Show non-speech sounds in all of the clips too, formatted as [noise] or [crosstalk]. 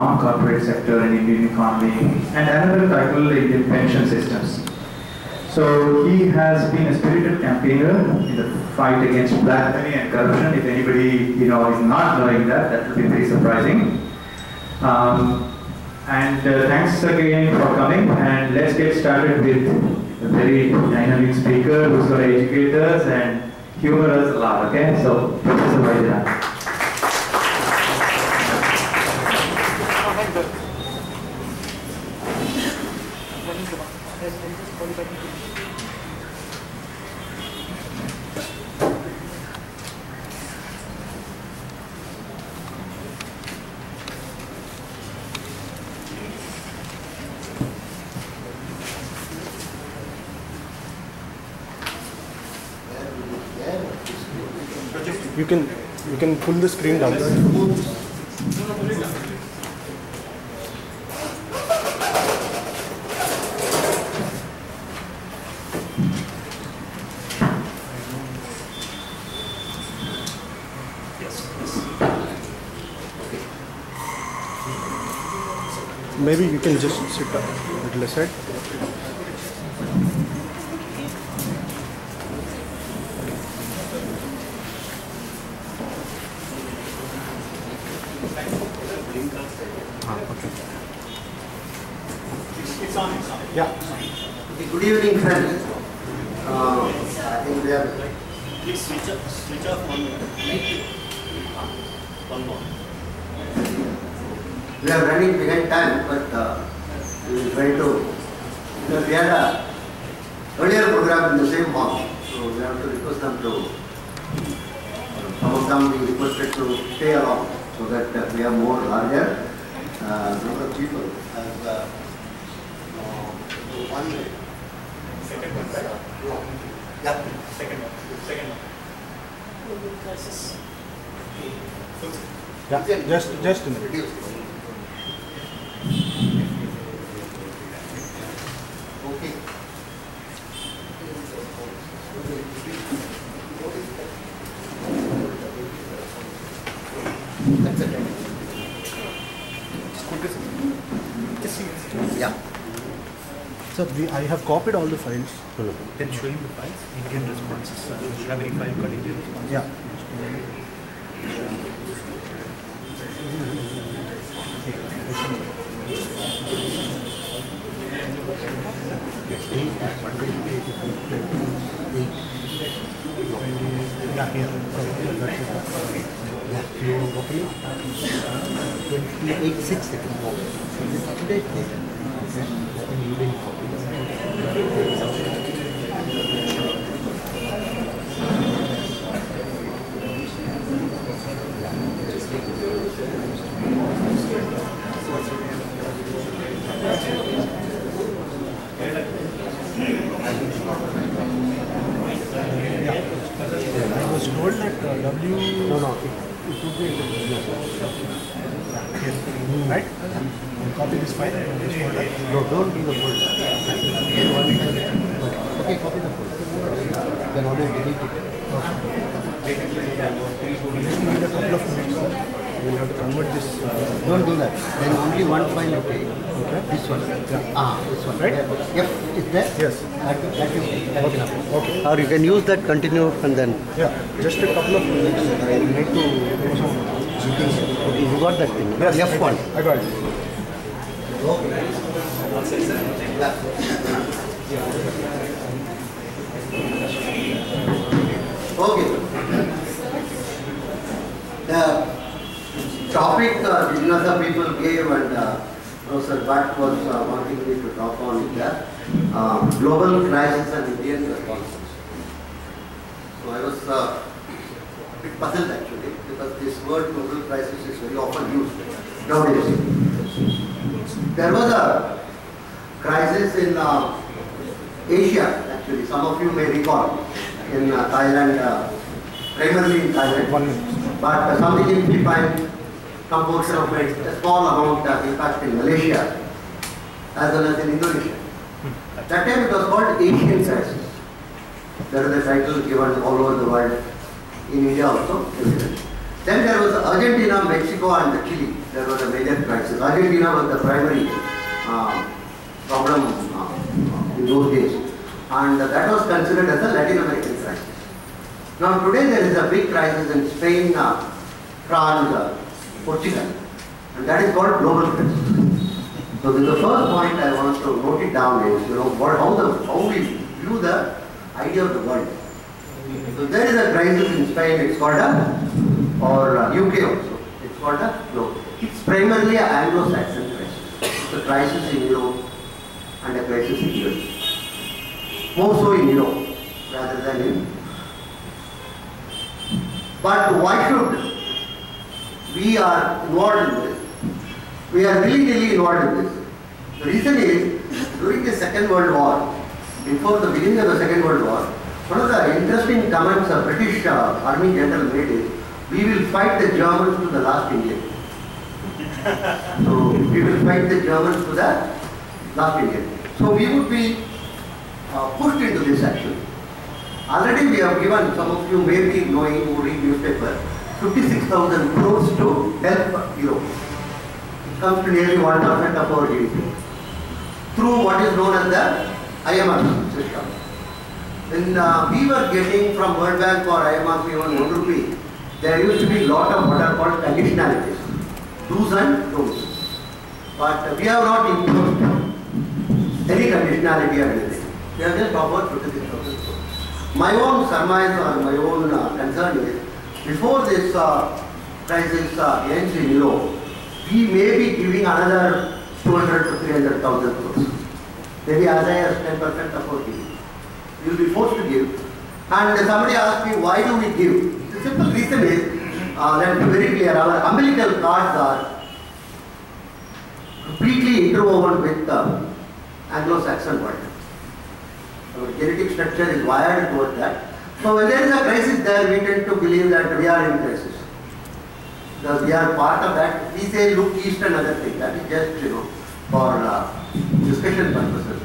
corporate sector and Indian economy, and another title Indian pension systems. So he has been a spirited campaigner in the fight against black money and corruption. If anybody you know is not knowing that, that will be very surprising. Um, and uh, thanks again for coming. And let's get started with a very dynamic speaker who's going to educate us and humor us a lot. Okay, so Professor Vaidyanathan. You can you can pull the screen down. Maybe you can just sit up a little aside. Ah, okay. Yeah. Okay, Good evening, friends. Uh, I think we are, Please switch off, switch off one light. One more. we are running behind time, but uh, we will try to, because we had a earlier program in the same hall, so we have to request them to, some of them we requested to stay along, so that uh, we have more larger uh, number of people as uh, uh, one way. Second one, right? Yeah. Second one, second one. Yeah. Just just a minute. Okay. Yeah. So we, I have copied all the files. Then showing the files, Indian responses. Uh, should have any file called Indian response. Yeah. Yeah, here. So, that's it. Yeah, you open it. Twenty-eight six seconds. Is it today? Okay. I think you didn't copy. I was told that uh, W. No, no. It, it would be in the here, right? I'll copy this file and this folder. No, don't do the folder. Okay, copy the folder. Then only delete it. We need a couple of minutes. We'll have to convert this. Uh, Don't do that. Then only one file you take. Okay. This one. Ah, this one. Right? Yep, is there? Yes. That, that is that enough. Okay. Or you can use that continue and then. yeah, just a couple of minutes. I need to do some meetings. Okay, you got that thing. Yes, I F1. got. I got it. Okay. The topic uh, these other people gave and uh, Professor Bhatt was uh, wanting me to talk on is the uh, global crisis and Indian responses. So I was uh, a bit puzzled actually global crisis is very often used nowadays. There was a crisis in uh, Asia actually, some of you may recall, in uh, Thailand, uh, primarily in Thailand. But uh, some significant some portion of it, a small amount uh, impact in Malaysia as well as in Indonesia. At that time it was called Asian crisis. That is the title given all over the world, in India also. Then there was Argentina, Mexico and Chile. there was a major crisis. Argentina was the primary uh, problem uh, in those days. And that was considered as a Latin American crisis. Now today there is a big crisis in Spain, uh, France, uh, Portugal. And that is called global crisis. So the first point I want to note it down is, you know, what, how the, how we view the idea of the world. So there is a crisis in Spain, it's called a, or uh, UK also, it's called a, no, it's primarily an Anglo-Saxon crisis. It's a crisis in Europe and a crisis in US. More so in Europe rather than in. But why should we are involved in this? We are really, really involved in this. The reason is, during the Second World War, before the beginning of the Second World War, one of the interesting comments a British uh, Army General made is, we will fight the Germans to the last Indian. so, we will fight the Germans to the last Indian. So, we would be uh, pushed into this action. Already we have given, some of you may be knowing who read newspaper, 56,000 crores to help Europe. It comes to nearly 1% of our GDP. Through what is known as the IMF system. When uh, we were getting from World Bank or IMF even 1 rupee, there used to be a lot of what are called conditionalities, do's and don'ts. But we have not imposed any conditionality or anything. We have just offered 56,000 crores. My own surmise or my own uh, concern is, before this uh, crisis uh, ends in Europe, we may be giving another 200 to 300,000 crores. Maybe as high as 10% of our GDP. We will be forced to give. And somebody asked me, why do we give? Simple reason is, uh, let me be very clear, our umbilical cards are completely interwoven with the Anglo-Saxon world. Our genetic structure is wired toward that. So when there is a crisis there, we tend to believe that we are in crisis. Because we are part of that. We say look east and other things. That is just, you know, for uh, discussion purposes.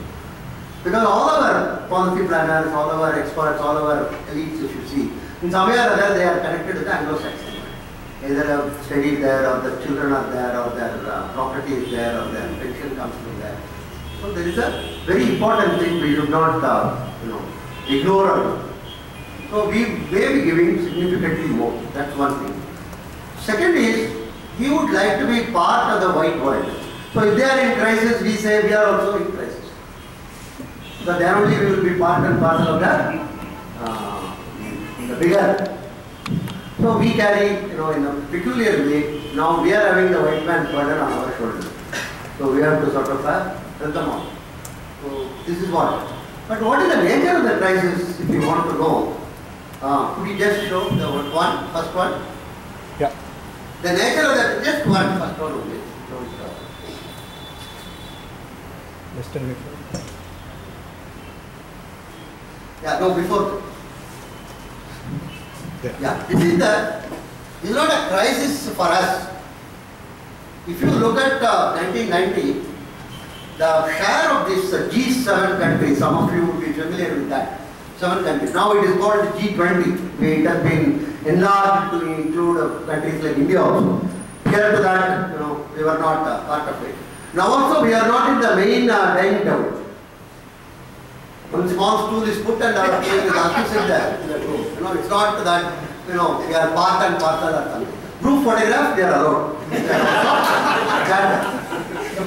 Because all our policy planners, all our experts, all our elites, if you see, in some way or other they are connected to the Anglo-Saxon. Either have studied there, or the children are there, or their uh, property is there, or their pension comes from there. So there is a very important thing we should not, uh, you know, ignore. Or, so we may be giving significantly more. That's one thing. Second is, he would like to be part of the white world. So if they are in crisis, we say we are also in crisis. So then only we will be part and parcel of that. uh, the bigger. So we carry, you know, in a peculiar way, now we are having the white man's burden on our shoulders. So we have to sort of uh, help them out. So this is what. But what is the nature of the crisis, if you want to know? Uh, could you just show the one, first one? Yeah. The nature of the, just one, first one only. Uh, Yeah, no, before. There. Yeah, this is the, this is not a crisis for us. If you look at uh, 1990, the share of this uh, G7 countries, some of you would be familiar with that, seven countries. Now it is called G20. It has been enlarged to include uh, countries like India also. Prior to that, you know, we were not uh, part of it. Now also we are not in the main uh, dining table. Small stool is put and our plate is also there in that room. You know, it's not that, you know, we are part and parcel or something. Group photograph, they are allowed. [laughs] Are also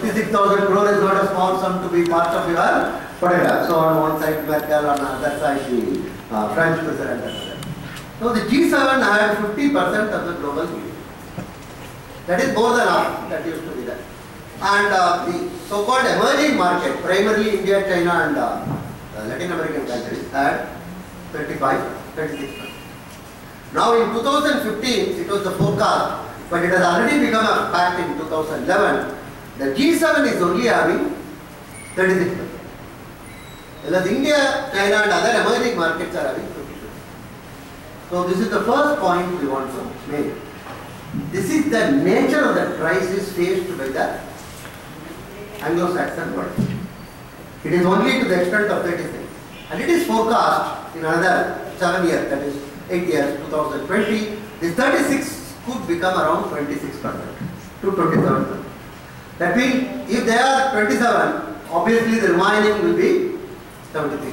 56,000 crore is not a small sum to be part of your photograph. So on one side Merkel, on the other side the uh, French president. So the G7 had 50% of the global GDP. That is more than half that used to be there. And uh, the so-called emerging market, primarily India, China and uh, Uh, Latin American countries had 35, 36%. Now in 2015, it was the forecast, but it has already become a fact in 2011. The G7 is only having 36%. Whereas India, China and other emerging markets are having 50%. So this is the first point we want to make. This is the nature of the crisis faced by the Anglo-Saxon world. It is only to the extent of 36. And it is forecast in another 7 years, that is 8 years, 2020, this 36 could become around 26%. to 27%. That means if they are 27, obviously the remaining will be 73.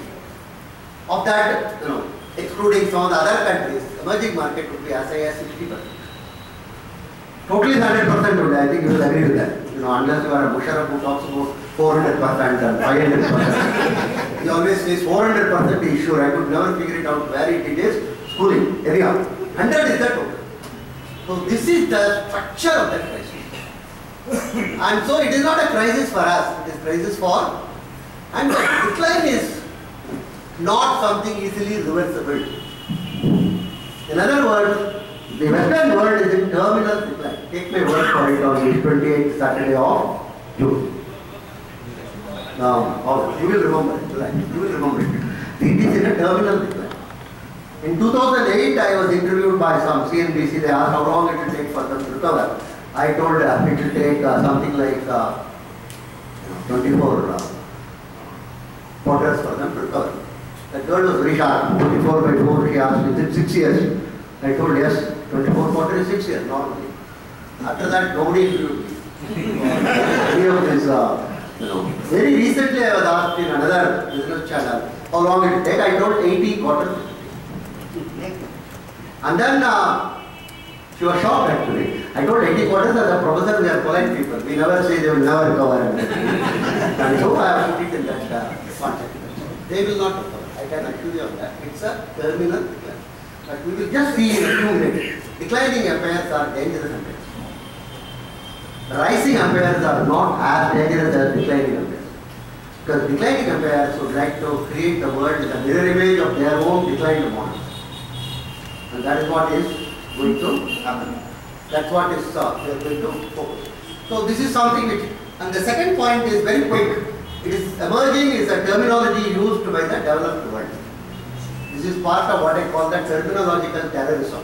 Of that, you know, excluding some of the other countries, emerging market would be as high as 60%. Totally 100% would, I think you will agree with that. You know, unless you are a Musharraf who talks about 400% and 500%. [laughs] he always says 400% is sure. I could never figure it out where it is. Schooling, anyhow. 100 is the total. So this is the structure of the crisis. [laughs] and so it is not a crisis for us, it is crisis for, and the decline is not something easily reversible. In other words, the Western world is in terminal decline. Take my word for it on the 28th Saturday of June. Oh, you will remember it, July. You will remember it. It is in a terminal decline. In 2008, I was interviewed by some CNBC. They asked how long it will take for them to recover. I told uh, it will take uh, something like uh, 24 uh, quarters for them to recover. The girl was very sharp, 24 by 4, she asked, it 6 years? I told yes, 24 quarters is 6 years normally. After that, nobody. Any of this, uh, Very recently, I was asked in another business channel, how long it take? I told 80 quarters. And then uh, she was shocked actually. I told 80 quarters as the professor, they are polite people. We never say they will never recover. [laughs] and so I have put in that uh. They will not recover. I can assure you of that. It's a terminal decline. But we will just see in a few minutes. Declining affairs are dangerous affairs. Rising affairs are not as dangerous as declining affairs. Because declining affairs would like to create the world with a mirror image of their own declined model. And that is what is going to happen. That's what is uh, are going to focus. So this is something which, and the second point is very quick. It is emerging is a terminology used by the developed world. This is part of what I call the terminological terrorism.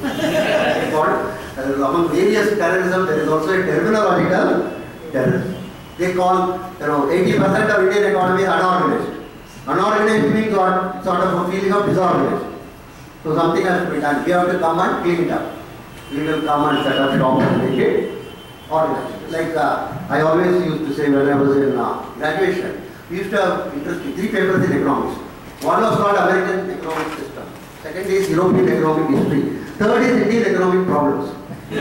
[laughs] Among various terrorism, there is also a terminological terrorism. They call, you know, 80% of Indian economy is unorganized. Unorganized means what? Sort of a feeling of disorganized. So something has to be done. We have to come and clean it up. We will come and set up shop and make it organized. Like uh, I always used to say when I was in uh, graduation, we used to have interesting three papers in economics. One was called American economic system. Second is European economic history. Third is Indian economic problems. So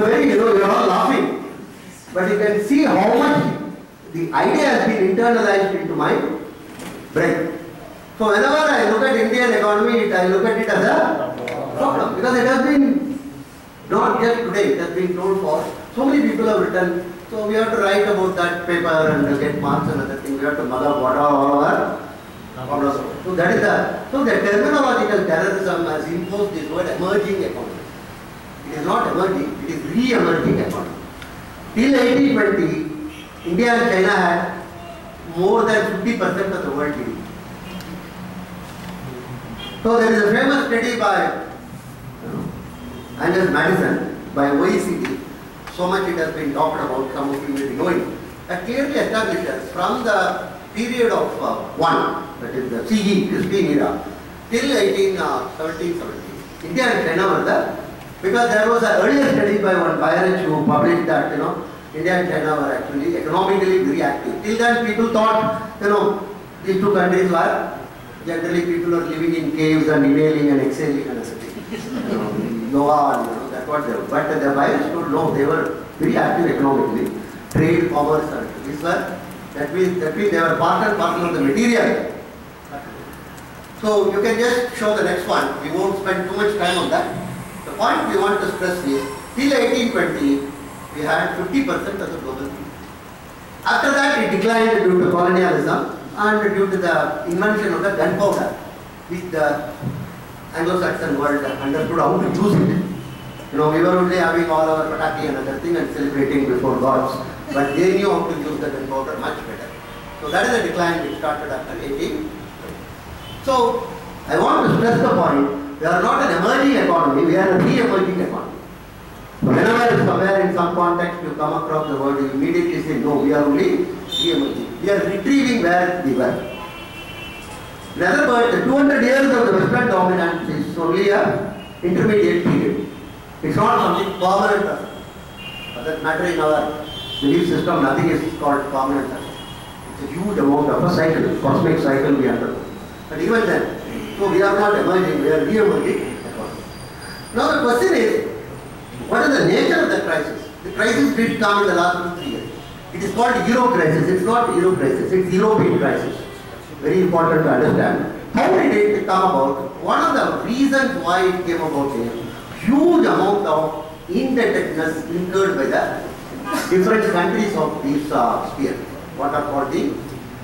very, you know, you're all laughing. But you can see how much the idea has been internalized into my brain. So whenever I look at Indian economy, it, I look at it as a problem because it has been not just today, it has been told for so many people have written. So we have to write about that paper and get marks and other things. We have to what are all problems. So that is the so the terminological terrorism has imposed this word emerging economy. It is not emerging, it is re-emerging economy. Till 1820, India and China had more than 50% of the world GDP. So there is a famous study by Angus Maddison by OECD. So much it has been talked about, some of you may be knowing. That clearly establishes from the period of uh, one, that is the CE, Christian era, till 18, uh, India and China were the, because there was an earlier study by one Bairoch who published that, you know, India and China were actually economically very active. Till then people thought, you know, these two countries were generally people are living in caves and inhaling and exhaling and. You know, yoga and you know, that's what they were. But the Bairoch told no, they were very active economically. Trade, commerce and these were, that means, that means they were part and parcel of the material. So you can just show the next one. We won't spend too much time on that. The point we want to stress is, till 1820, we had 50% of the global. After that, it declined due to colonialism and due to the invention of the gunpowder, which the Anglo-Saxon world understood how to use it. You know, we were only having all our pataki and other thing and celebrating before gods, but they knew how to use the gunpowder much better. So that is a decline which started after 18. So I want to stress the point, we are not an emerging economy, we are a re-emerging economy. So whenever somewhere in some context you come across the word, you immediately say, no, we are only re-emerging. We are retrieving where we were. In other words, the 200 years of the Western dominance is only a intermediate period. It's not something permanent. For that matter, in our belief system, nothing is called permanent. It's a huge amount of a cycle, cosmic cycle we undergo. But even then, so we are not emerging, we are re-emerging. Now the question is, what is the nature of the crisis? The crisis did come in the last two, three years. It is called Euro crisis. It's not Euro crisis, it's European crisis. Very important to understand. How did it come about? One of the reasons why it came about is huge amount of indebtedness incurred by the different countries of this uh, sphere. What are called the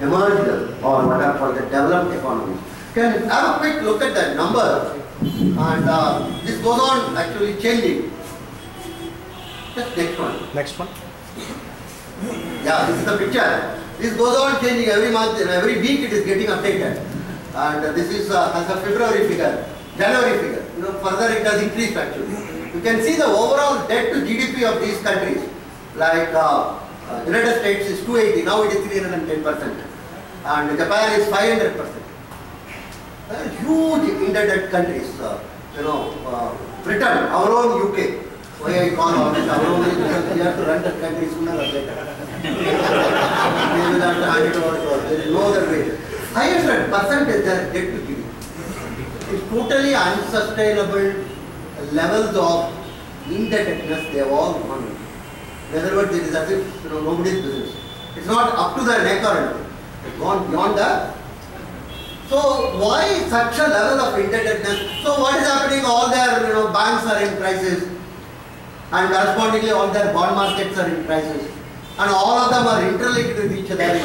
emerged or what are called the developed economies. Can have a quick look at that number and uh, this goes on actually changing. Just next one. Next one. Yeah, this is the picture. This goes on changing every month, every week it is getting updated. And this is uh, as a February figure, January figure. You know, further it has increased actually. You can see the overall debt to GDP of these countries. Like uh, uh, United States is 280, now it is 310 percent, and Japan is 500 percent. Huge indebted countries. Uh, you know, uh, Britain, our own UK. Why I call our own is because we have to run that country sooner or later. [laughs] we will have to hand it over to. There is no other way. Highest percent is their debt to GDP. It's totally unsustainable levels of indebtedness they have all gone. In other words, it is as if you know, nobody's business. It's not up to their neck or anything. It's gone beyond that. So why such a level of indebtedness? So what is happening? All their you know banks are in crisis, and correspondingly all their bond markets are in crisis, and all of them are interlinked with each other.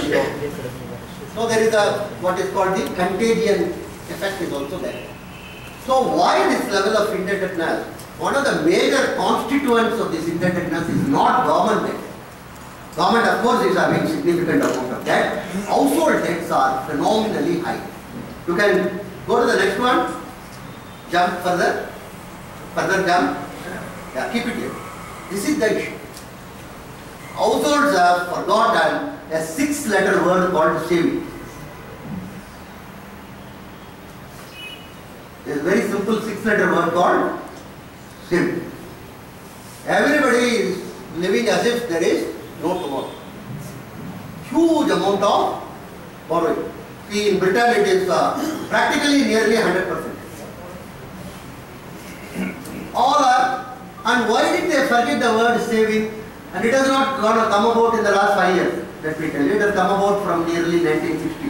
So there is a what is called the contagion effect is also there. So why this level of indebtedness? One of the major constituents of this indebtedness is not government debt. Government of course is having significant amount of debt. Household debts are phenomenally high. You can go to the next one, jump further, further jump. Yeah, keep it here. This is the issue. Households have forgotten a six letter word called saving. A very simple six letter word called saving. Everybody is living as if there is no tomorrow. Huge amount of borrowing. See, in Britain it is uh, practically nearly 100%. All are, and why did they forget the word saving? And it has not gonna come about in the last five years. Let me tell you, it has come about from nearly 1960.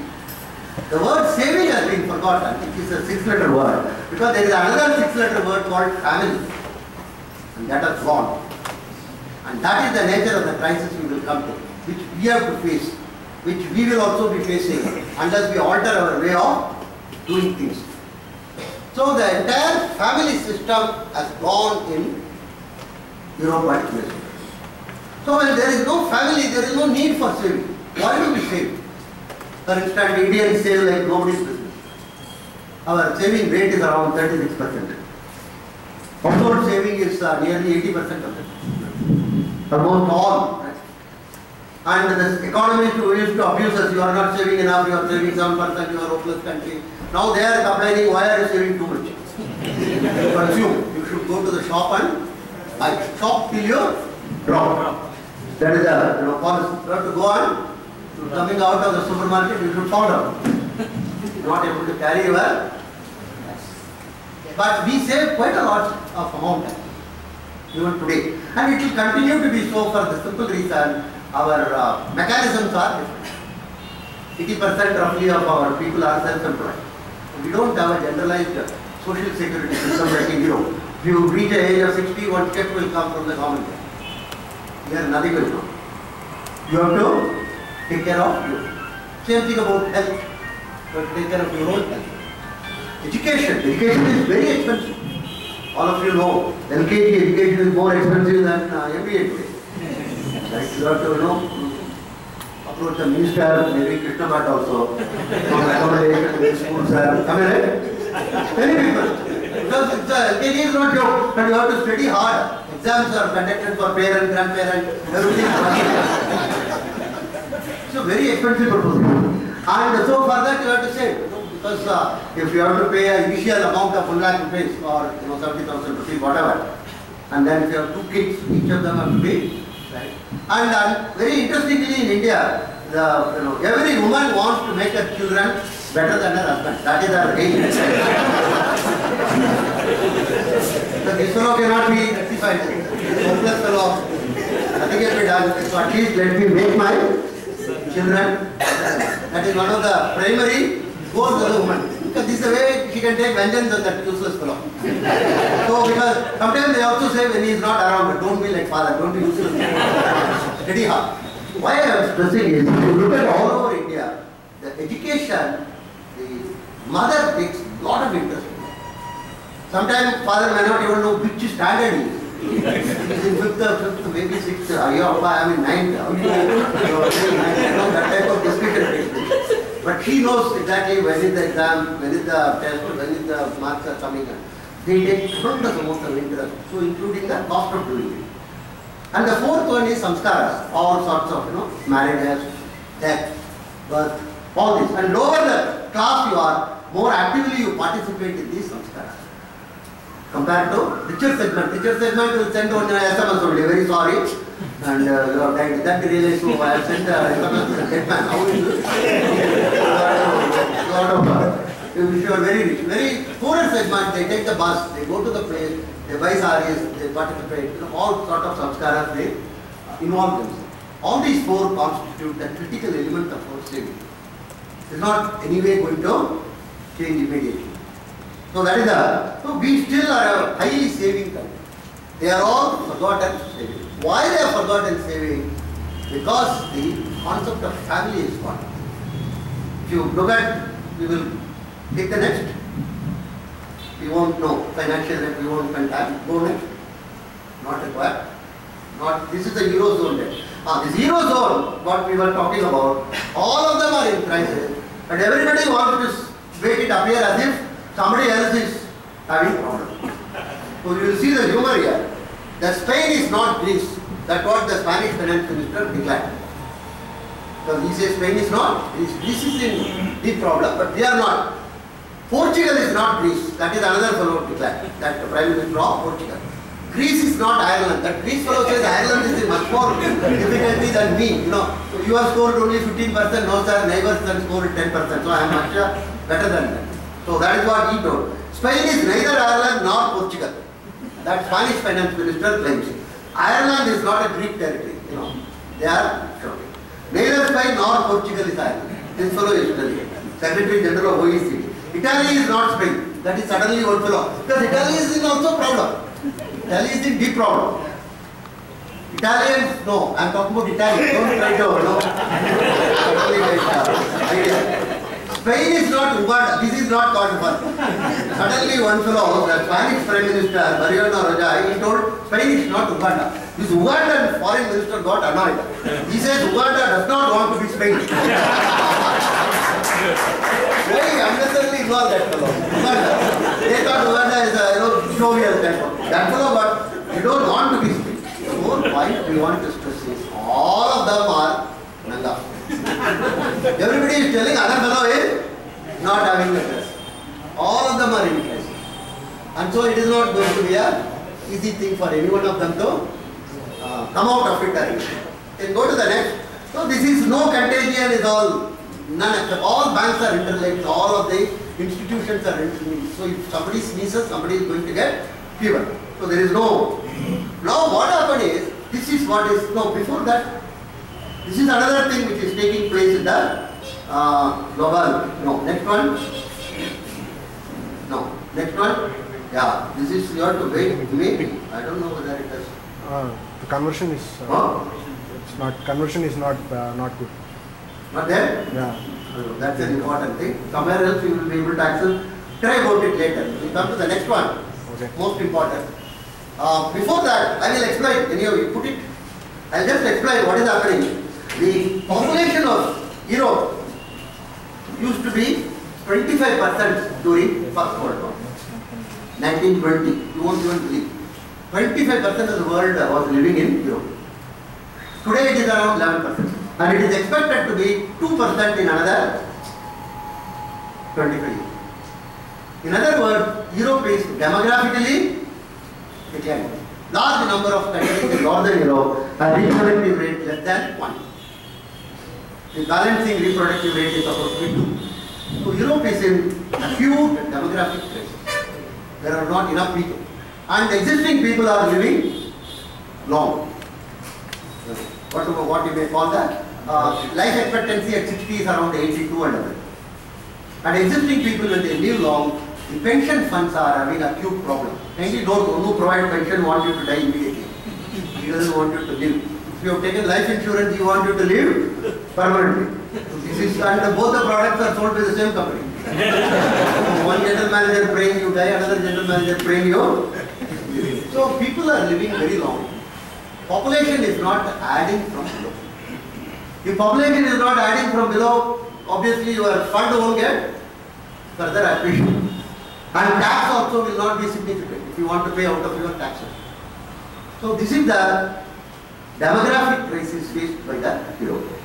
The word saving has been forgotten. It is a six-letter word because there is another six-letter word called family, and that has gone. And that is the nature of the crisis we will come to, which we have to face, which we will also be facing unless we alter our way of doing things. So the entire family system has gone in Europe particularly. So when there is no family, there is no need for saving. Why do we save? For instance, Indians save like nobody's business. Our saving rate is around 36%. Household saving is uh, nearly 80% of it. Almost all. And the economists who used to abuse us, you are not saving enough, you are saving 7%, you are a hopeless country. Now they are complaining, why are you saving too much? you consume. You should go to the shop and buy. Shop till you drop. That is the you know, policy. You have to go on. Coming out of the supermarket, you should fall down. not able to carry your but we save quite a lot of amount even today. And it will continue to be so for the simple reason our uh, mechanisms are different. 80% roughly of our people are self-employed. We don't have a generalized social security system like in Europe. If you reach the age of 60, one check will come from the government. Here nothing will come. You have to take care of you. Same thing about health. To take care of your own health. Education. Education is very expensive. All of you know, LKG education is more expensive than uh, MBA today. Right? You have to know, approach the minister, maybe Krishna Bhatt also, from accommodation schools. Uh, am I right? Many people. Because it's, uh, LKG is not joke, but you have to study hard. Exams are conducted for parent, grandparent, everything So very expensive proposal. And so for that you have to save. you know, Because uh, if you have to pay an initial amount of 1 lakh rupees or you know 70,000 rupees, whatever, And then if you have two kids, each of them have to be right. And uh, very interestingly in India, the, you know, every woman wants to make her children better than her husband. That is her aim. so this fellow cannot be rectified. Hopeless fellow. Nothing can be done. So at least let me make my children. That is one of the primary goals of the woman. Because this is the way she can take vengeance on that useless fellow. So because sometimes they also say when he is not around, don't be like father, don't be useless. Anyhow, why I am stressing is, if you look at all over India, the education, the mother takes lot of interest. Sometimes father may not even know which standard he is. In fifth, or fifth, maybe sixth, uh, yeah, Papa, I mean in ninth. Do you ninth, you know, that type of discussion. But she knows exactly when is the exam, when is the test, when is the marks are coming. in. They take tremendous amount of interest, so including the cost of doing it. And the fourth one is samskaras, all sorts of, you know, marriages, death, birth, all this. And lower the class you are, more actively you participate in these samskaras. Compared to richer segment, richer segment. Will send one SMS only, very sorry. And uh, you have died, that realized, so I have sent a SMS to the dead man, how is of, uh, you are very rich, very poorer segment, they take the bus, they go to the place, they buy saris, they participate, you know, all sort of samskaras, they involve themselves. All these four constitute the critical element of our saving. It is not anyway going to change immediately. So that is the, so we still are a highly saving country. They are all forgotten saving. Why they are forgotten saving? Because the concept of family is gone. If you look at, we will take the next. We won't know financial debt, we won't spend time. Go next. Not required. Not, this is the Eurozone debt. Ah, this Eurozone, what we were talking about, all of them are in crisis. And everybody wants to make it appear as if somebody else is having problem. So you see the humor here. The Spain is not Greece. That's what the Spanish finance minister declared. Because he says Spain is not Greece. Is in deep problem, but they are not. Portugal is not Greece. That is another fellow declared. That the Prime Minister of Portugal. Greece is not Ireland. That Greece fellow says Ireland is much more difficulty than me. You know, so you have scored only 15%, no sir, neighbors can score 10%. So I am much uh, better than that. So that is what he told. Spain is neither Ireland nor Portugal. That Spanish finance minister claims. Ireland is not a Greek territory. You know, they are shocking. Neither Spain nor Portugal is Ireland. This fellow is Italy, Secretary General of OECD. Italy is not Spain. That is suddenly one fellow. Because Italy is in also problem. Italy is in deep problem. Italians, no, I am talking about Italy. Don't try to, no. [laughs] Spain is not Uganda. This is not called for. Suddenly one fellow, the Spanish Prime Minister, Mariano Rajoy, he told Spain is not Uganda. This Ugandan foreign minister got annoyed. He says Uganda does not want to be Spain. Why unnecessarily involve that fellow? Uganda. They thought Uganda is a you know jovial type of that fellow, but you don't want to be Spain. Whole point we want to stress is all of them are Nanga. [laughs] Everybody is telling other fellow is not having the test. All of them are in. And so it is not going to be a easy thing for any one of them to uh, come out of it. Then go to the next. So this is no contagion is all, none except all banks are interlinked, all of the institutions are interlinked. So if somebody sneezes, somebody is going to get fever. So there is no. Now what happened is, this is what is, no before that, this is another thing which is taking place in the uh, global. No, next one. No, next one. Yeah, this is you have to wait. Maybe I don't know whether it is. Uh, the conversion is uh, Huh? it's not conversion is not uh, not good. Not there. Yeah. Uh, That's an important thing. Somewhere else you will be able to access. Try about it later. We come to the next one. Okay. Most important. Uh, before that, I will explain. Any of you put it. I'll just explain what is happening. The population of Europe used to be 25% during First World War. 1920. You won't even believe. 25% of the world was living in Europe. Today it is around 11%. And it is expected to be 2% in another 25 years. In other words, Europe is demographically declining. Large number of countries in Northern Europe have reproductive rate less than 1. The balancing reproductive rate is about 2. So Europe is in acute demographic crisis. There are not enough people. And existing people are living long. What, what you may call that? Uh, life expectancy at 60 is around 82 and above. And existing people when they live long, the pension funds are having acute problem. Mainly those who provide pension want you to die immediately. He doesn't want you to live. If you have taken life insurance, he wants you to live permanently. This is, and both the products are sold by the same company. [laughs] One general manager praying you die, another general manager praying you. So people are living very long. Population is not adding from below. If population is not adding from below, obviously your fund won't get further accretion. And tax also will not be significant if you want to pay out of your taxes. So this is the demographic crisis faced by the Europe.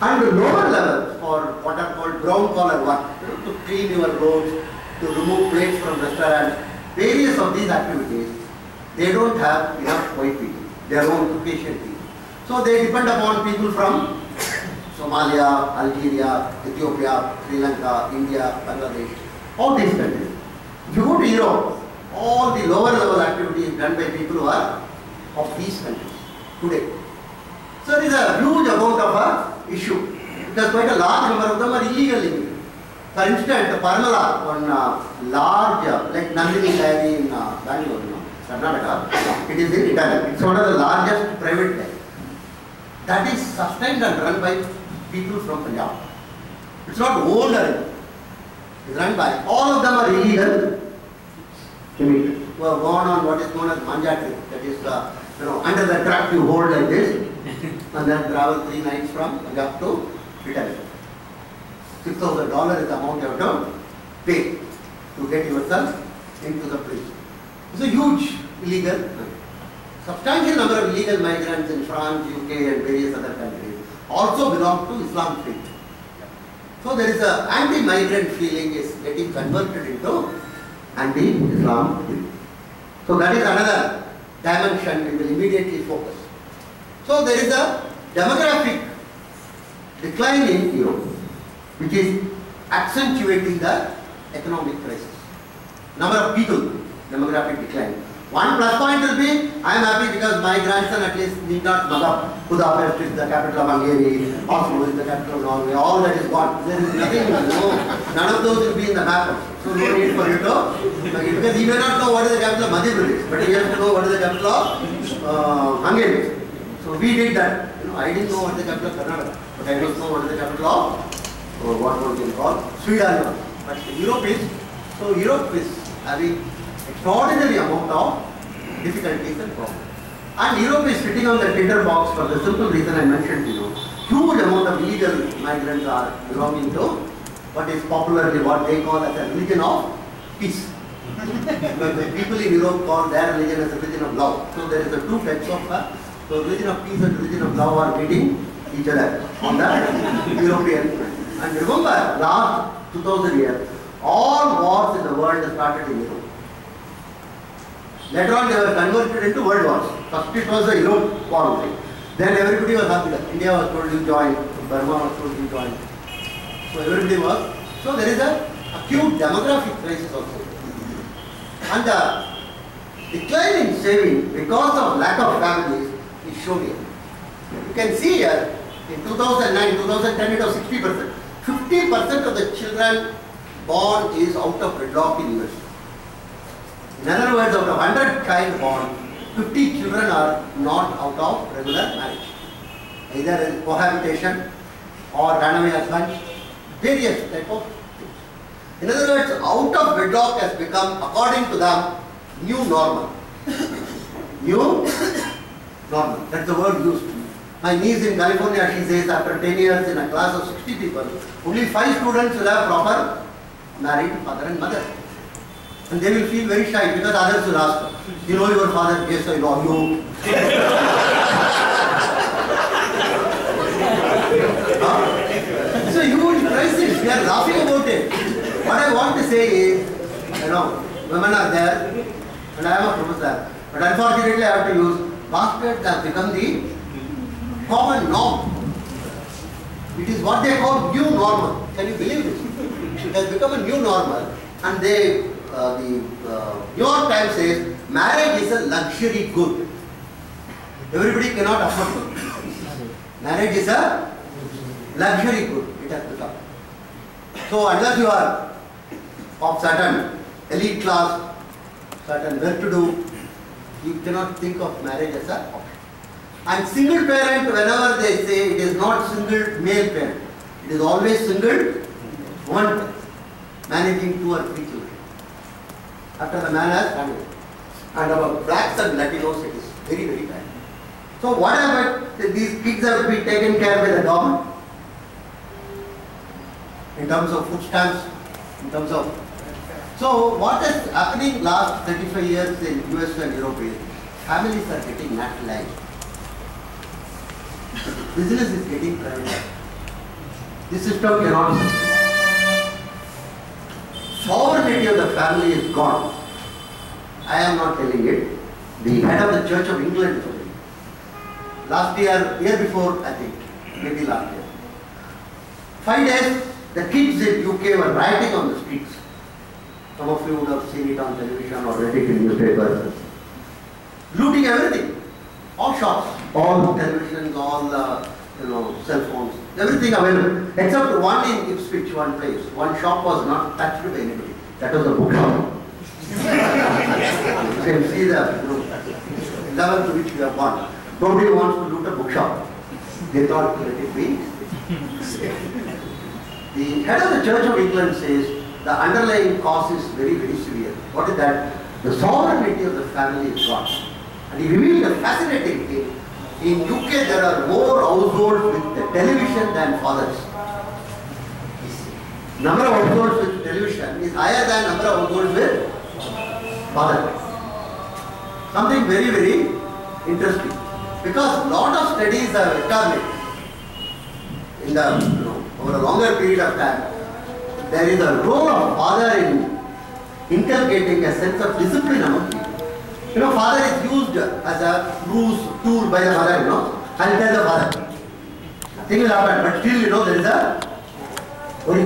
And the lower levels for what are called brown collar work, to clean your roads, to remove plates from restaurants, various of these activities, they don't have enough white people, their own Caucasian people. So they depend upon people from Somalia, Algeria, Ethiopia, Sri Lanka, India, Bangladesh, all these countries. If you go to Europe, all the lower level activity is done by people who are of these countries today. So it is a huge amount of a issue because quite a large number of them are illegal immigrants. For instance, Parmala, one uh, large, uh, like Nandini Dairy in uh, Bangalore, know, Karnataka, it is in Italy. It's one of the largest private dairies. That is sustained and run by people from Punjab. It's not owned or. It's run by, all of them are illegal who have gone on what is known as manjatri. That is, uh, you know, under the truck you hold like this and then travel three nights from Punjab to Italy. Six thousand dollars is the amount you have to pay to get yourself into the place. It's a huge illegal. Substantial number of illegal migrants in France, UK and various other countries also belong to Islam faith. So there is a anti-migrant feeling is getting converted into anti-Islam feeling. So that is another dimension we will immediately focus. So there is a demographic decline in Europe, which is accentuating the economic crisis. Number of people, demographic decline. One plus point will be, I am happy because my grandson at least need not mug up. Budapest is the capital of Hungary, Oslo is the capital of Norway, all that is gone. There is nothing, no, none of those will be in the map. So no need for you to, because he may not know what is the capital of Madhya Pradesh, but he has to know what is the capital of uh, Hungary. So we did that. You know, I didn't know what the capital of Karnataka, but I don't know what the capital of, or what one can call, Sweden. But Europe is, so Europe is having extraordinary amount of difficulties and problems. And Europe is sitting on the tinder box for the simple reason I mentioned to you. Huge amount of illegal migrants are belonging to what is popularly what they call as a religion of peace. [laughs] but the people in Europe call their religion as a religion of love. So there is a two types of uh, so religion of peace and religion of love are meeting each other on the European. And remember, last 2000 years, all wars in the world started in Europe. Later on they were converted into world wars. First it was the Europe war. Then everybody was happy. India was told you join, Burma was told you join. So everybody was. So there is a acute demographic crisis also. And the decline in saving because of lack of families You can see here in 2009, 2010 it was 60%. 50% of the children born is out of wedlock in US. In other words, out of 100 child born, 50 children are not out of regular marriage. Either in cohabitation or runaway husbands, various type of things. In other words, out of wedlock has become, according to them, new normal. new That's the word used. My niece in California, she says after 10 years in a class of 60 people, only 5 students will have proper married father and mother. And they will feel very shy because others will ask, you know your father? Yes, I know you. [laughs] It's a huge crisis. We are laughing about it. What I want to say is, you know, women are there, and I am a professor. But unfortunately, I have to use bastards have become the common norm. It is what they call new normal. Can you believe this? It has become a new normal, and they, uh, the uh, New York Times says marriage is a luxury good. Everybody cannot afford it. Marriage is a luxury good. It has become. So unless you are of certain elite class, certain well-to-do, you cannot think of marriage as a option. And single parent, whenever they say it is not single male parent, it is always single one parent, managing two or three children. After the man has family. And our blacks and Latinos, it is very, very bad. So what about these kids have to be taken care by the government? In terms of food stamps, in terms of so what is happening last 35 years in US and Europe is families are getting nationalized. [laughs] Business is getting privatized. This system cannot. Sovereignty of the family is gone. I am not telling it. The head of the Church of England told me. Last year, year before, I think, maybe last year. Five days, the kids in UK were rioting on the streets. Some of you would have seen it on television or read it in newspapers. Looting everything. All shops, all televisions, all uh, you know, cell phones, everything available. Except one in Ipswich, one place. One shop was not touched by anybody. That was a bookshop. you can see the you know, level to which we have gone. Nobody wants to loot a bookshop. They thought let it be. The head of the Church of England says the underlying cause is very, very severe. What is that? The sovereignty of the family is gone. And he revealed a fascinating thing. In UK, there are more households with the television than fathers. Number of households with television is higher than number of households with father. Something very, very interesting. Because lot of studies have established in the, you know, over a longer period of time, there is a role of father in inculcating a sense of discipline among people. You know, father is used as a ruse tool by the mother, you know, and tell the father. Nothing will happen, but still, you know, there is a worry.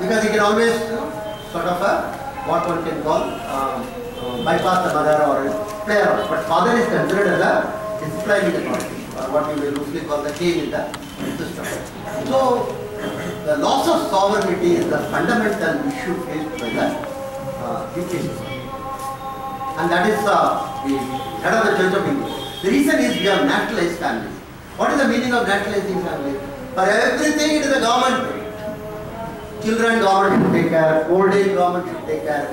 Because he can always, you know, sort of a, what one can call, um, uh, bypass the mother or play around. But father is considered as a disciplining authority, or what you will loosely call the king in the system. So, the loss of sovereignty is the fundamental issue faced by the uh, UK. And that is uh, the head of the Church of England. The reason is we have nationalized families. What is the meaning of nationalizing families? For everything it is the government. Children government should take care, old age government should take care.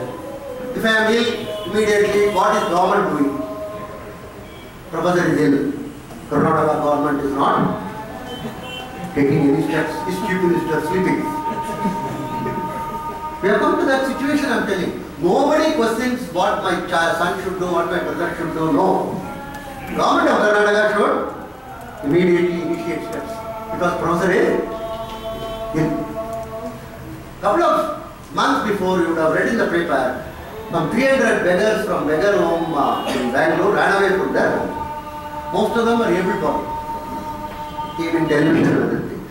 If I am ill, immediately what is government doing? Professor is ill. Karnataka government is not taking any steps, his chief minister sleeping. We have come to that situation, I am telling. Nobody questions what my child, son should do, what my brother should do. No. Government of Karnataka should immediately initiate steps because professor is ill. Couple of months before, you would have read in the paper, some 300 beggars from beggar home uh, in Bangalore ran away from their home. Most of them were able in television and everything.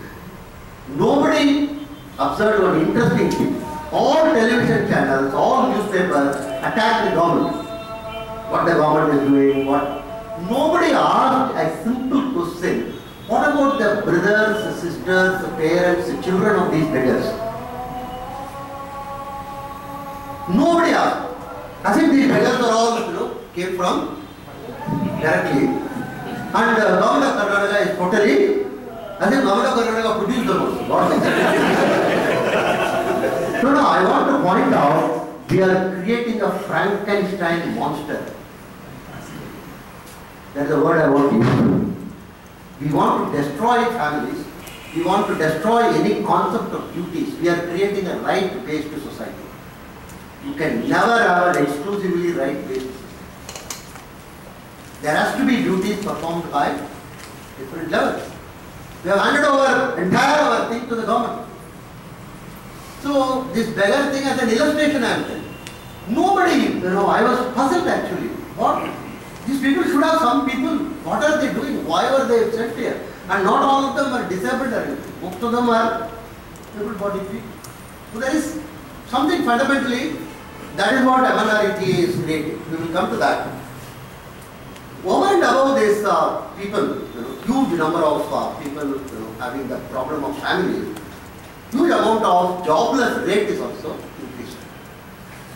Nobody observed one interesting thing. All television channels, all newspapers attack the government. What the government is doing, what. Nobody asked a simple question. What about the brothers, the sisters, the parents, the children of these beggars? Nobody asked. As if these beggars are all, you know, came from directly. And uh, government of Karnataka is totally, if government of Karnataka produced is it? no, no, I want to point out, we are creating a Frankenstein monster. That's the word I want to use. We want to destroy families. We want to destroy any concept of duties. We are creating a right-based society. You can never have an exclusively right-based. There has to be duties performed by different levels. We have handed over entire our thing to the government. So this beggar thing as an illustration I am. Nobody, you know, I was puzzled actually. What? These people should have some people, what are they doing? Why were they sent here? And not all of them are disabled or anything. Most of them are able bodied people. So there is something fundamentally, that is what MNRET is creating. We will come to that. Over and above this, uh, people, huge number of uh, people you know, having the problem of family, huge amount of jobless rate is also increased.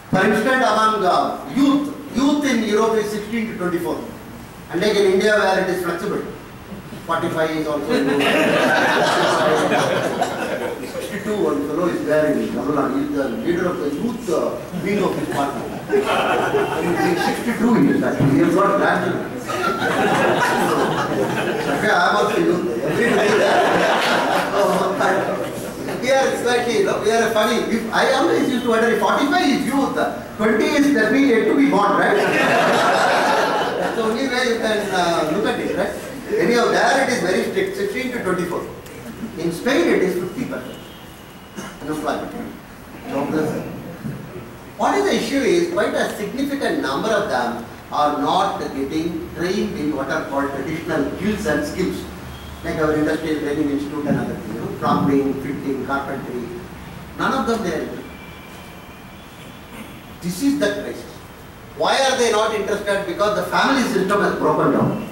For instance, among uh, youth, youth in Europe is 16 to 24. And like in India where it is flexible. 45 is also good. 62, one fellow is there in Nadu. He is the leader of the youth uh, wing of his party. He is 62 years actually. He has got grandchildren. Okay, I am also youth. Every day there. So, but we are slightly, you know, we are funny. If, I always used to wonder if 45 is youth, 20 is definitely yet to be born, right? That's the only way you can uh, look at it, right? Anyhow, there it is very strict, 16 to 24. In Spain, it is 50%. Unemployment. Jobless. What is the issue is, quite a significant number of them are not getting trained in what are called traditional skills and skills. Like our industrial training institute and other things, you know, plumbing, fitting, carpentry. None of them they are. This is the crisis. Why are they not interested? Because the family system has broken down.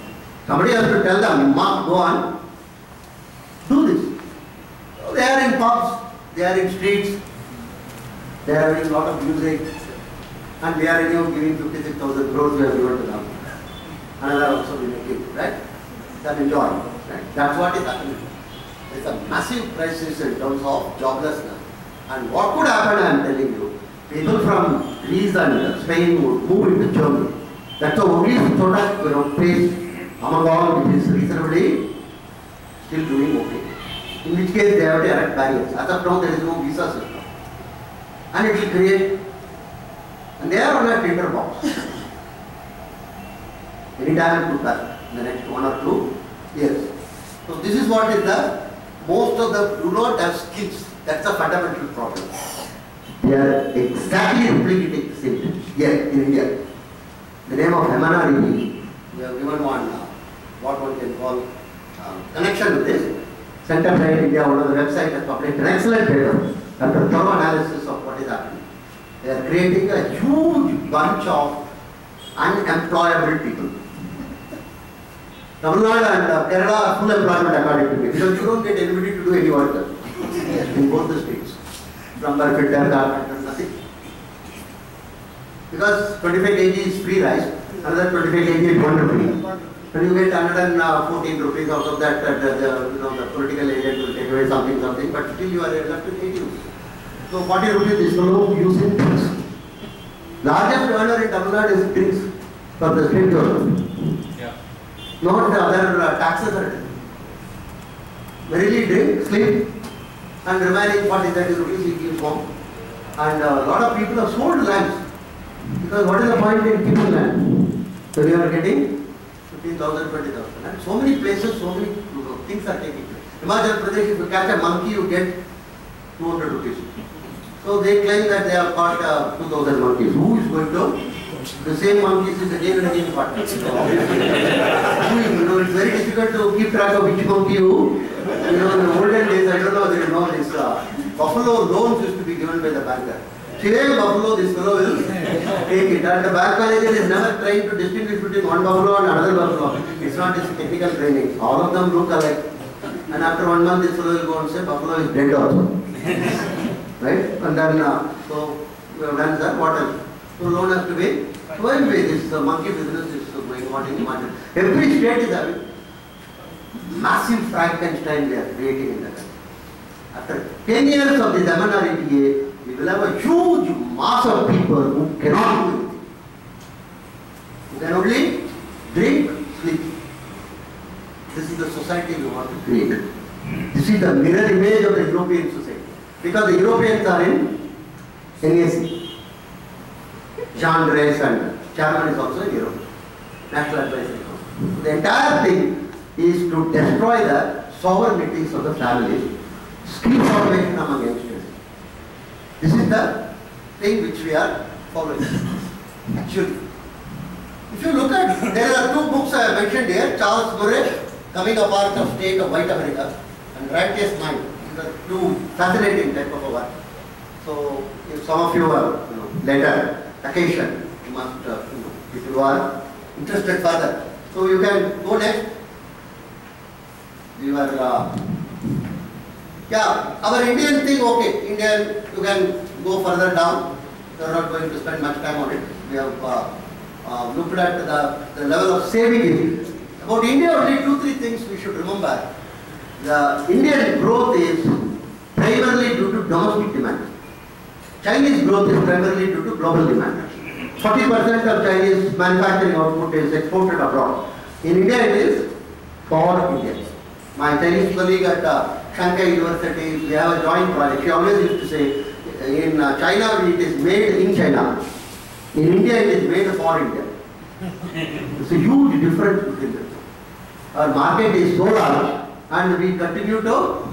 Somebody has to tell them, Mom, go on, do this. So they are in pubs, they are in streets, they are having a lot of music, and they are anyhow giving 56,000 crores we have given to them. Another also we may give, right? They enjoy, right? That's what is happening. It's a massive crisis in terms of joblessness. And what could happen, I am telling you, people from Greece and Spain would move into Germany. That's the only product, you know, place among all which is reasonably still doing okay. In which case they have to erect barriers. As of now, there is no visa system. And it will create, and they are on a paper box. [laughs] Any time it could happen in the next one or two years. So this is what is the, most of them do not have skills. That's a fundamental problem. They are exactly replicating the same thing here in India. The name of MNRED, we have given one, uh, what one can call um, connection with this. Center for India, one of the website has published an excellent paper after thorough analysis of what is happening. They are creating a huge bunch of unemployable people. Tamil Nadu and uh, Kerala are full employment according to me because you don't get anybody to do any work in both the states. Plumber, fitter, carpenter, nothing. Because 25 kg is free rice, another 25 kg is 1 rupee. And you get 114 rupees out of that, uh, the, the, you know, the political agent will take away something, something, but still you are left with 80 rupees. So 40 rupees this fellow using drinks. Largest earner in Tamil Nadu is drinks for the state government. Yeah. Not the other uh, taxes are Merely drink, sleep, and remaining 40, 30 rupees he gives home. And a lot of people have sold lands. Because what is the point in keeping land? So they are getting 15,000, 20,000. And so many places, so many uh, things are taking place. Himachal Pradesh, if you catch a monkey, you get 200 rupees. So they claim that they have caught uh, 2,000 monkeys. Who is going to? The same monkeys is again and again caught. So you know, it's very difficult to keep track of which monkey you. You know, in the olden days, I don't know whether you know this, uh, buffalo loans used to be given by the banker. Today, buffalo, this fellow will take it. And the bank manager is never trying to distinguish between one buffalo and another buffalo. It's not his technical training. All of them look alike. And after one month, this fellow will go and say, buffalo is dead also. right? And then, uh, so we have done that. What else? So loan has to be. So anyway, this uh, monkey business is uh, going on in the market. Every state is having massive Frankenstein they are creating in the country. After 10 years of this MNREGA, we will have a huge mass of people who cannot do anything. Who can only drink, sleep. This is the society we want to create. This is the mirror image of the European society. Because the Europeans are in NAC. Jean Drèze and chairman is also in Europe. National Advisory Council. The entire thing is to destroy the sovereignties of the family, skill formation among youngsters. This is the thing which we are following. Actually, If you look at, there are two books I have mentioned here, Charles Murray, Coming Apart of State of White America, and Righteous Mind. These are two fascinating type of a work. So, if some of you are, you know, later occasion, you must, uh, you know, if you are interested further. So you can go next. Uh, yeah, our Indian thing, okay, Indian, you can go further down. We are not going to spend much time on it. We have uh, uh, looked at the, the level of saving. About India, only two, three things we should remember. The Indian growth is primarily due to domestic demand. Chinese growth is primarily due to global demand. 40% of Chinese manufacturing output is exported abroad. In India, it is for Indians. My Chinese colleague at uh, Shanghai University, we have a joint project. She always used to say, in uh, China, it is made in China. In India, it is made for India. [laughs] It's a huge difference between the two. Our market is so large and we continue to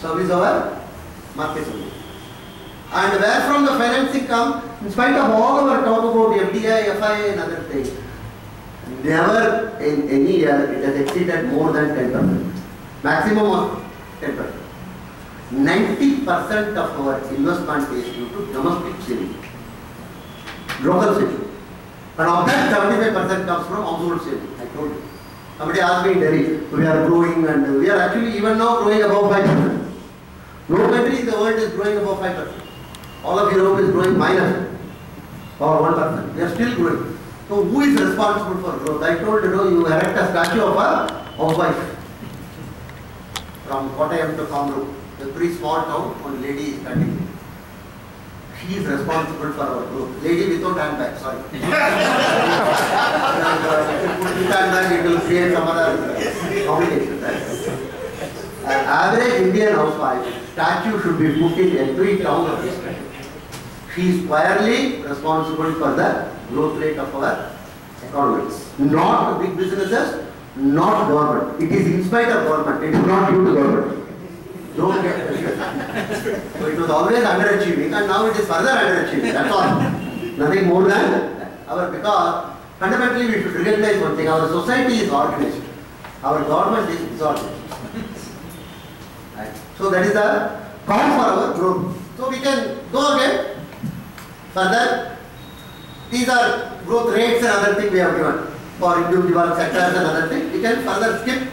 service our market only. And where from the financing come, in spite of all our talk about FDI, FII and other things, never in any year it has exceeded more than 10%. Maximum of 10%. 90% of our investment is due to domestic saving, local saving. And of that 75% comes from household saving, I told you. Somebody asked me Delhi, we are growing and we are actually even now growing above 5%. No country in the world is growing above 5%. All of Europe is growing minus or 1%. We are still growing. So who is responsible for growth? I told you you erect a statue of a housewife from Kottayam to Kamrup. A very small town, one lady is cutting. She is responsible for our growth. Lady without handbag, sorry. and, uh, if you put with handbag, it will create some other complication. Right? An average Indian housewife statue should be put in every town of this country. She is squarely responsible for the growth rate of our economies, Not big businesses, not government. It is in spite of government. It is not due to government. Don't get confused. So it was always underachieving and now it is further underachieving. That's all. Nothing more than. Our because fundamentally we should recognize one thing. Our society is organized. Our government is disorganized. Right. So that is the cause for our growth. So we can go again further. These are growth rates and other things we have given for individual sectors and other things. We can further skip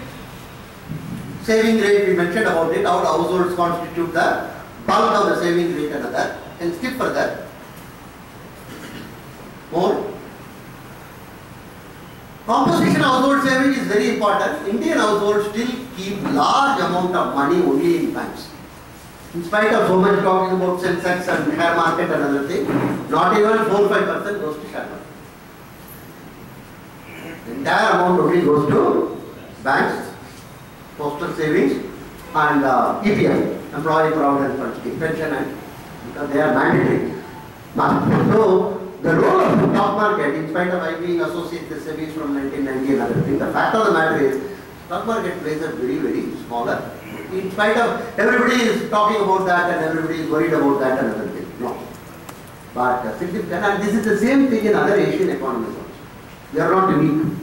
saving rate, we mentioned about it, how households constitute the bulk of the saving rate and other, and skip further. More. Composition of household saving is very important. Indian households still keep large amount of money only in banks. In spite of so much talking about Sensex and share market and other thing, not even 4-5% goes to share market. Entire amount only goes to banks, postal savings and uh, EPF, employee provident fund pension and because they are mandatory. So the role of the stock market, in spite of I being associated with SEBI from 1990 and other things, the fact of the matter is stock market plays a very very smaller. In spite of everybody is talking about that and everybody is worried about that and other things. No. But uh, significant, and this is the same thing in other Asian economies. They are not unique.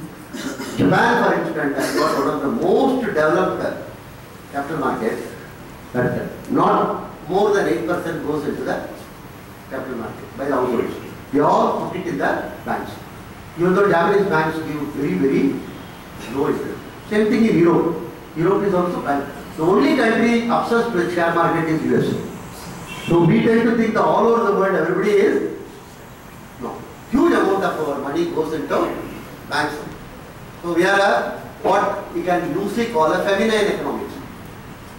Japan, for instance, has got one of the most developed capital markets, not more than 8% goes into the capital market by the households. They all put it in the banks. Even though Japanese banks give very, very low interest. Same thing in Europe. Europe is also bank. The only country obsessed with share market is US. So we tend to think that all over the world everybody is. Huge amount of our money goes into banks. So we are a, what we can loosely call a feminine economy.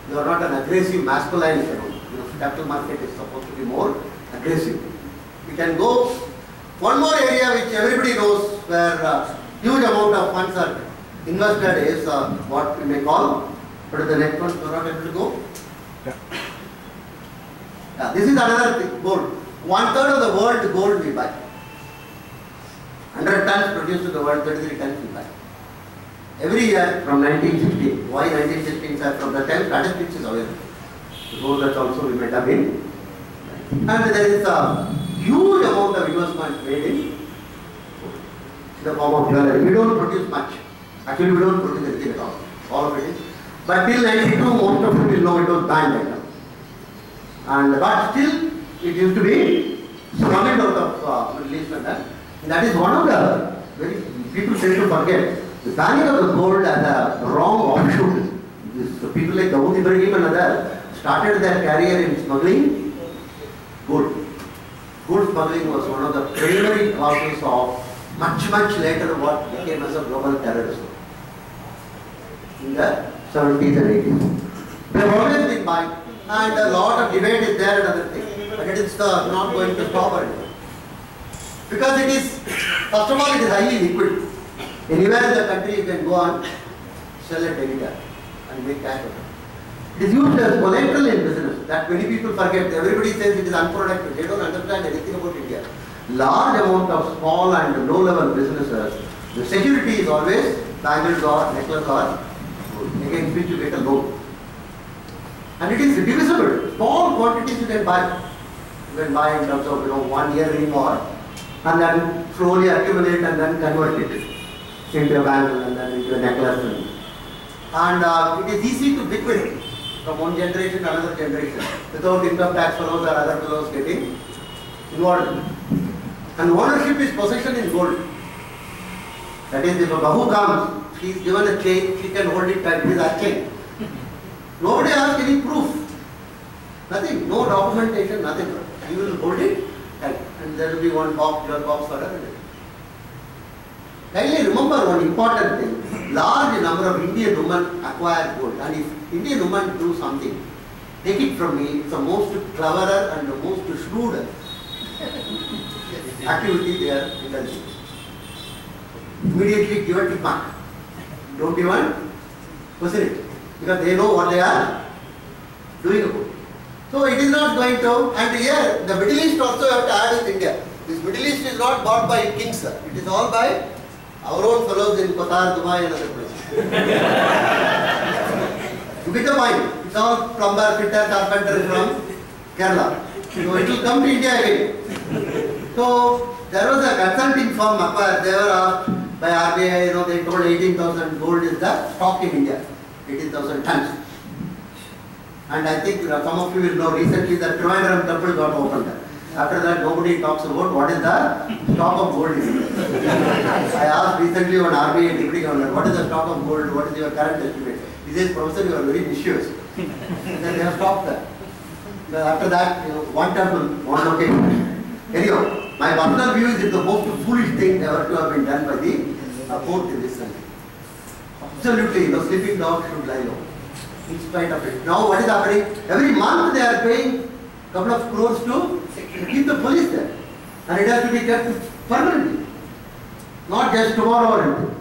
We are not an aggressive masculine economy. You know, capital market is supposed to be more aggressive. We can go one more area which everybody knows where uh, huge amount of funds are invested is uh, what we may call, is the next one, you are not able to go? Yeah, this is another thing, gold. One third of the world gold we buy. 100 tons produced in the world, 33 tons we buy. Every year from 1916. Why 1916? Sir? From the time statistics is available. Before that also we might have been. And there is a huge amount of investment made in the form of jewelry. We don't produce much. Actually, we don't produce anything at all. All of it is. But till 92, most of it will know it was banned right now. And but still, it used to be smuggled out of uh, Middle East and that. That is one of the very people tend to forget. The banning of the gold as a wrong. This, the people like Dawood Ibrahim and others started their career in smuggling gold. Gold smuggling was one of the primary causes of much, much later what became as a global terrorism in the 70s and 80s. They have always been buying and a lot of debate is there and other things, but it is uh, not going to stop it. Because it is, first of all, it is highly liquid. Anywhere in the country you can go and sell it anytime and make cash out of it. It is used as collateral in business that many people forget. Everybody says it is unproductive. They don't understand anything about India. Large amount of small and low level businesses, the security is always bangles or necklace or against which you get a loan. And it is divisible. Small quantities you can buy. You can buy in terms of you know one year earring or and then slowly accumulate and then convert it into a bangle and then into a necklace. And, uh, it is easy to liquidate from one generation to another generation without income tax fellows or other fellows getting involved. And ownership is possession in gold. That is, if a Bahu comes, she is given a chain, she can hold it tight with her chain. Nobody asks any proof. Nothing, no documentation, nothing. You will hold it tight and there will be one box, your box for her. Kindly remember one important thing. Large number of Indian women acquire gold and if Indian women do something, take it from me, it's the most cleverer and the most shrewd [laughs] activity they are indulging. Immediately give a tip mark. Don't even question it because they know what they are doing about it. So it is not going to, and here the Middle East also have to add with India. This Middle East is not bought by kings, sir. It is all by our own fellows in Qatar, Dubai and other places. [laughs] you the point. It's all plumber, fitter, carpenter from Kerala. So it will come to India again. So there was a consulting firm. They were asked by RBI, you know, they told 18,000 gold is the stock in India. 18,000 tons. And I think you some of you will know recently the Trivandrum temple got opened. After that, nobody talks about what is the stock of gold [laughs] I asked recently one RBI deputy governor, what is the stock of gold, what is your current estimate? He says, Professor, you are very vicious. [laughs] then they have stopped that. So after that, you know, one temple, one location. Anyhow, my personal view is it's the most foolish thing ever to have been done by the uh, court in this country. Absolutely, the sleeping dog should lie low. In spite of it. Now what is happening? Every month they are paying couple of crores to keep the police there. And it has to be kept permanently. Not just tomorrow or anything.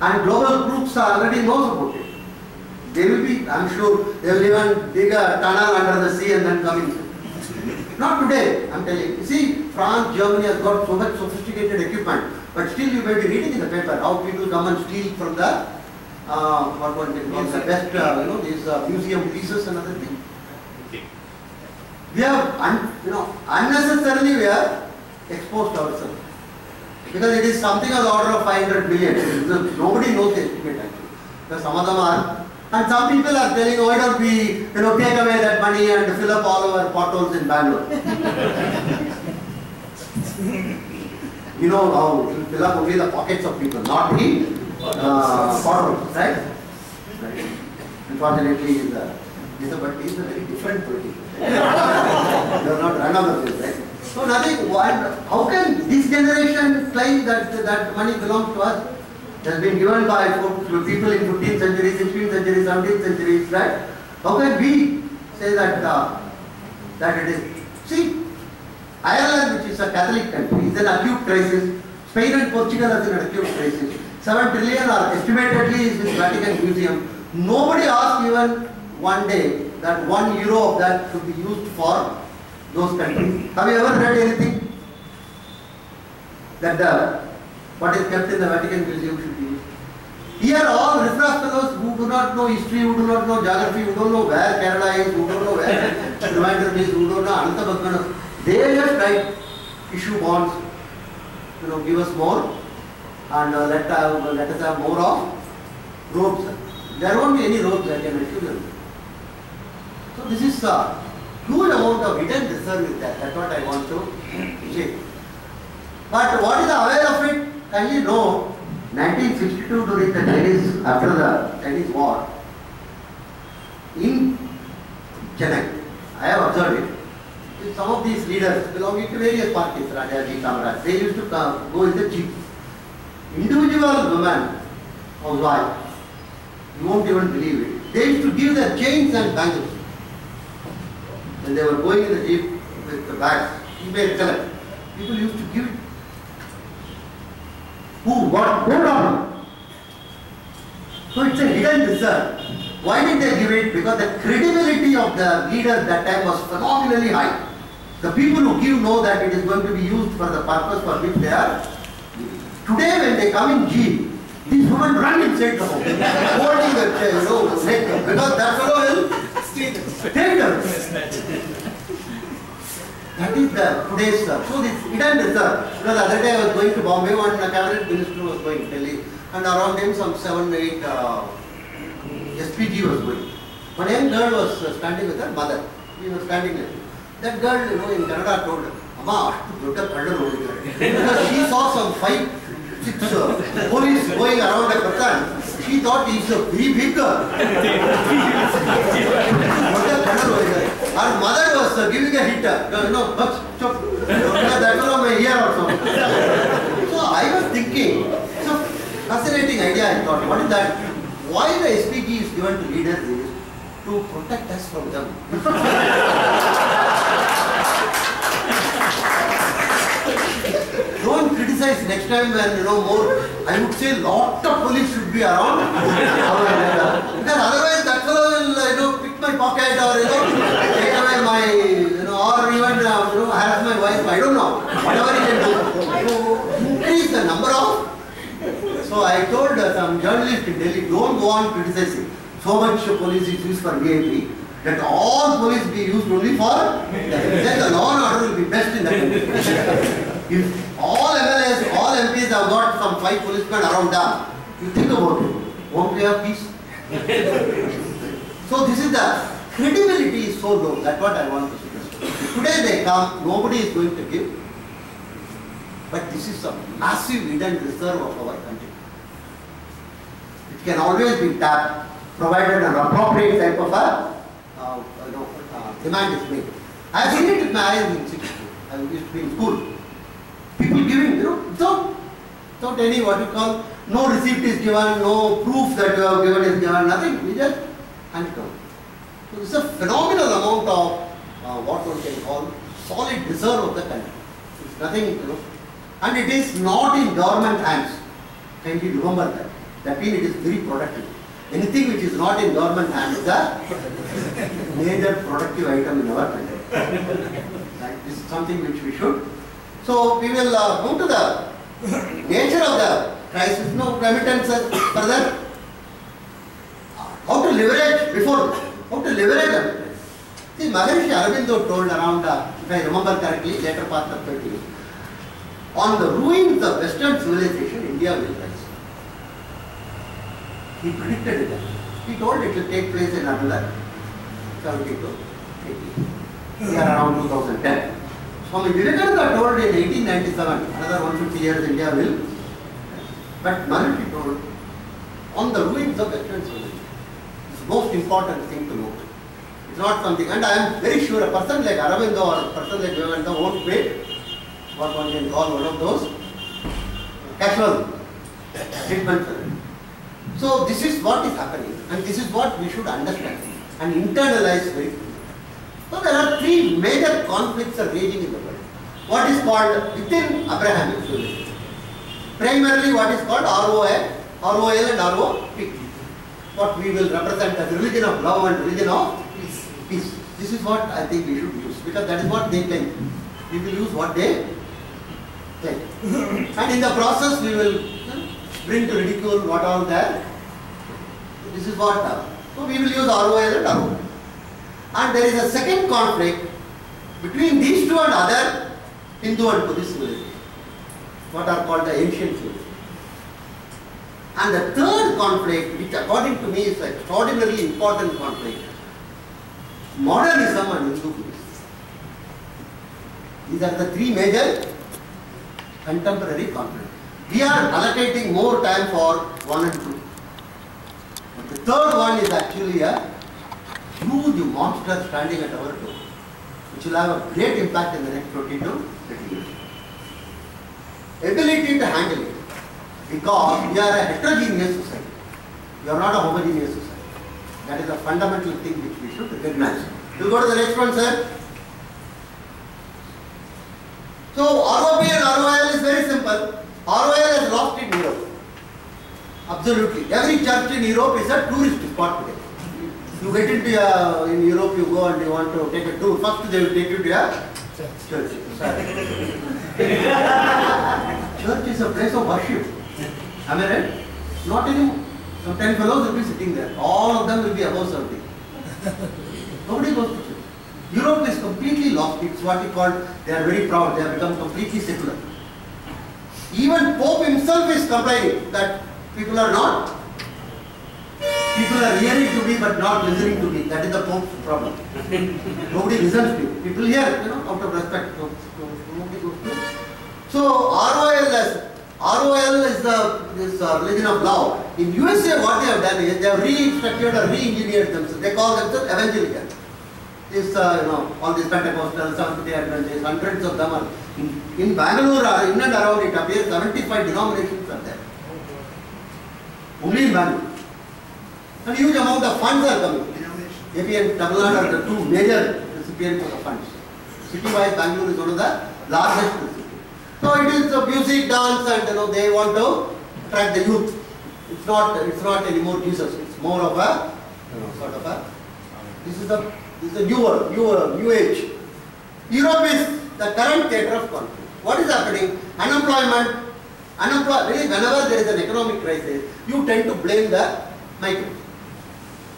And global groups are already knows about it. They will be, I'm sure, they will even dig a tunnel under the sea and then come in. Not today, I'm telling you. You see, France, Germany has got so much sophisticated equipment, but still you may be reading in the paper how people come and steal from the, uh, what one can call the best, uh, you know, these uh, museum pieces and other things. We have, un, you know, unnecessarily we have exposed ourselves. Because it is something of the order of 500 million. Nobody knows the estimate actually. Because some of them are, and some people are telling, why don't we, you know, take away that money and fill up all our potholes in Bangalore. [laughs] you know how to fill up only the pockets of people, not the uh, right? right? Unfortunately, he's a, he's a, very different politician. [laughs] you are not run place, right? So nothing, what, how can this generation claim that that money belongs to us? It has been given by people in 15th century, 16th century, 17th century, right? How can we say that uh, that it is? See, Ireland, which is a Catholic country, is an acute crisis. Spain and Portugal are in an acute crisis. 7 trillion are estimatedly is this Vatican Museum. Nobody asked even one day that one euro of that should be used for those countries. Have you ever read anything that the what is kept in the Vatican Museum should be used? Here all riffraff who do not know history, who do not know geography, who don't know where Kerala is, who don't know where Trivandrum is, who don't know Anantapadmanabha, they just write issue bonds, you know, give us more and uh, let, uh, let us have more of roads. There won't be any roads, I can assure you. So this is a huge amount of hidden reserve is. That's what I want to say. But what is the aware of it? Kindly know, 1962 during the Chinese, after the Chinese war, in Chennai, I have observed it. Some of these leaders belonging to various parties, Rajaji, Kamraj, they used to come, go in the jeep. Individual women, housewife, you won't even believe it. They used to give their chains and bangles. When they were going in the jeep with the bags, you may people used to give it. Who, what, who not? So it's a hidden reserve. Why did they give it? Because the credibility of the leader that time was phenomenally high. The people who give know that it is going to be used for the purpose for which they are. Today when they come in jeep, these women run inside the home, holding the child, you know, because that fellow they take them. That is the today's stuff. So this, it ended sir. The other day I was going to Bombay, one the cabinet minister was going to Delhi, and around him some seven, eight uh, SPG was going. One young girl was uh, standing with her mother. She was standing there. That girl, you know, in Kannada told her, Amma, ದೊಡ್ಡ ಕಳ್ಳರು ಹೋಗಿದ್ದಾರೆ she saw some fight six uh, police going around Akatan, He thought he's a wee bigger. what the color was that? Her mother was uh, giving a hit, uh, you know, bucks, chop. that was on my ear also. so I was thinking, So fascinating idea I thought, what is that? Why the SPG is given to leaders is to protect us from them. [laughs] criticize next time when you know more. I would say lot of police should be around. [laughs] because otherwise that fellow will you know pick my pocket or you know take away my you know or even uh, you know harass my wife. I don't know. Whatever he can do. So increase the number of so I told uh, some journalist in Delhi, don't go on criticizing. So much police is used for VIP. that all police be used only for then the law and order will be best in the country. [laughs] if all MLAs, all MPs have got some five policemen around them, you think about it. Won't we have peace? so this is the credibility is so low. That's what I want to suggest. Today they come, nobody is going to give. But this is a massive hidden reserve of our country. It can always be tapped, provided an appropriate type of a uh, you know, uh, demand is made. I have seen it my eyes in 62. I used to be in school. People giving, you know, without, without any what you call, no receipt is given, no proof that you have given is given, nothing. We just hand it over. So this is a phenomenal amount of uh, what one can call solid reserve of the country. It's nothing, you know, and it is not in government hands. Can you remember that? That means it is very productive. Anything which is not in government hands is a [laughs] major productive item in our country. Right? This is something which we should. So we will uh, go to the nature of the crisis. No remittances further. How to liberate before? How to liberate them? See, Maharishi Aurobindo told around, uh, if I remember correctly, later part of 30, on the ruins of Western civilization, India will rise. He predicted it. He told it will take place in another 72, 80. We are around 2010. Swami Vivekananda told in 1897, another 150 years India will. But Maharishi told, on the ruins of Western civilization. It's the most important thing to note. It's not something, and I am very sure a person like Aurobindo or a person like Vivekananda won't make what one can call one of those casual statements. So this is what is happening and this is what we should understand and internalize very quickly. So there are three major conflicts are raging in the world. What is called within Abrahamic civilization. Primarily what is called ROA, ROL and ROP. What we will represent as religion of love and religion of peace. peace. This is what I think we should use because that is what they claim. We will use what they claim. and in the process we will bring to ridicule what all there. This is what. Uh, so we will use ROL and RO. And there is a second conflict between these two and other Hindu and Buddhist civilizations. What are called the ancient civilizations. And the third conflict, which according to me is an extraordinarily important conflict, modernism and Hinduism. These are the three major contemporary conflicts. We are allocating more time for one and two. But the third one is actually a huge monster standing at our door, which will have a great impact in the next 20 to 30 years. Ability to handle it, because we are a heterogeneous society. We are not a homogeneous society. That is a fundamental thing which we should recognize. We'll go to the next one, sir. So ROP and ROIL is very simple. ROIL has lost in Europe. Absolutely. Every church in Europe is a tourist spot today. You get into uh, in Europe, you go and you want to take a tour. First they will take you to a church. [laughs] church is a place of worship. Am I right? Not anymore. Some ten fellows will be sitting there. All of them will be above something. Nobody goes to church. Europe is completely lost. It's what we call, they are very proud. They have become completely secular. Even Pope himself is complaining that people are not. People are hearing to me but not listening to me. That is the Pope's problem. Nobody listens to you. People hear, you know, out of respect. So, Nobody goes to. So ROL is ROL is the this uh, religion of love. In USA, what they have done is they have restructured or re-engineered themselves. They call themselves evangelical. This, uh, you know, all these Pentecostals, Seventh-day Adventists, hundreds of them are in, in Bangalore or in and around it appears 75 denominations are there. Only in Bangalore. And huge amount of funds are coming. AP and Tamil Nadu are the two major recipients of the funds. City-wise, Bangalore is one of the largest recipients. So it is the music, dance, and you know they want to attract the youth. It's not, it's not anymore Jesus. It's more of a, sort of a. This is the, this is the newer, newer, new age. Europe is the current theatre of conflict. What is happening? Unemployment, unemployment. Really, whenever there is an economic crisis, you tend to blame the migrants.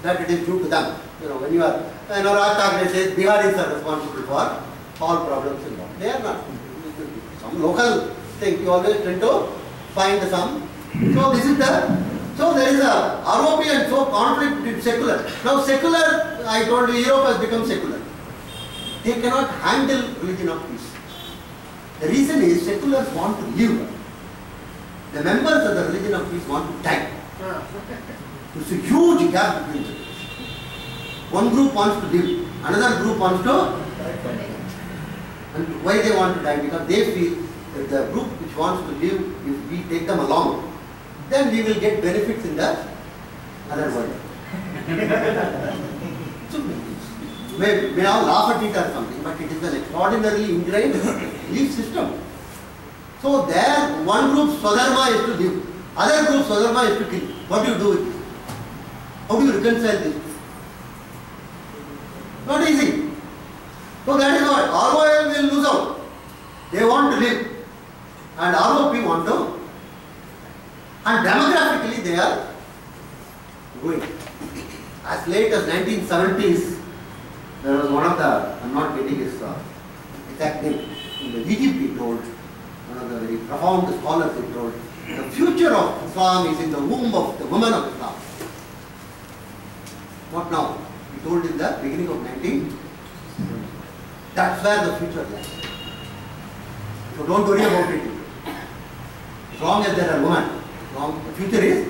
That it is due to them. You know, when you are, you know, Raj Thackeray says Biharis are responsible for all problems in world. They are not. Some local thing. You always tend to find some. So this is the. So there is a ROP and so conflict with secular. Now secular, I told you, Europe has become secular. They cannot handle religion of peace. The reason is seculars want to live. The members of the religion of peace want to die. Ah. [laughs] There's a huge gap between them. One group wants to live, another group wants to. Die. And why they want to die? Because they feel that the group which wants to live, if we take them along, then we will get benefits in the other world. [laughs] so, may, may all laugh at it or something, but it is an extraordinarily ingrained belief system. So there, one group Swadharma is to live, other group Swadharma is to kill. What do you do? How do you reconcile this? Not easy. So that is why ROL will lose out. They want to live. And ROP want to. And demographically they are going. As late as 1970s, there was one of the, I'm not getting his uh, exact name, in the he told, one of the very profound scholars he told, the future of Islam is in the womb of the woman of Islam. Not now. We told in the beginning of 19. That's where the future lies. So don't worry about it. As long as there are women, long, the future is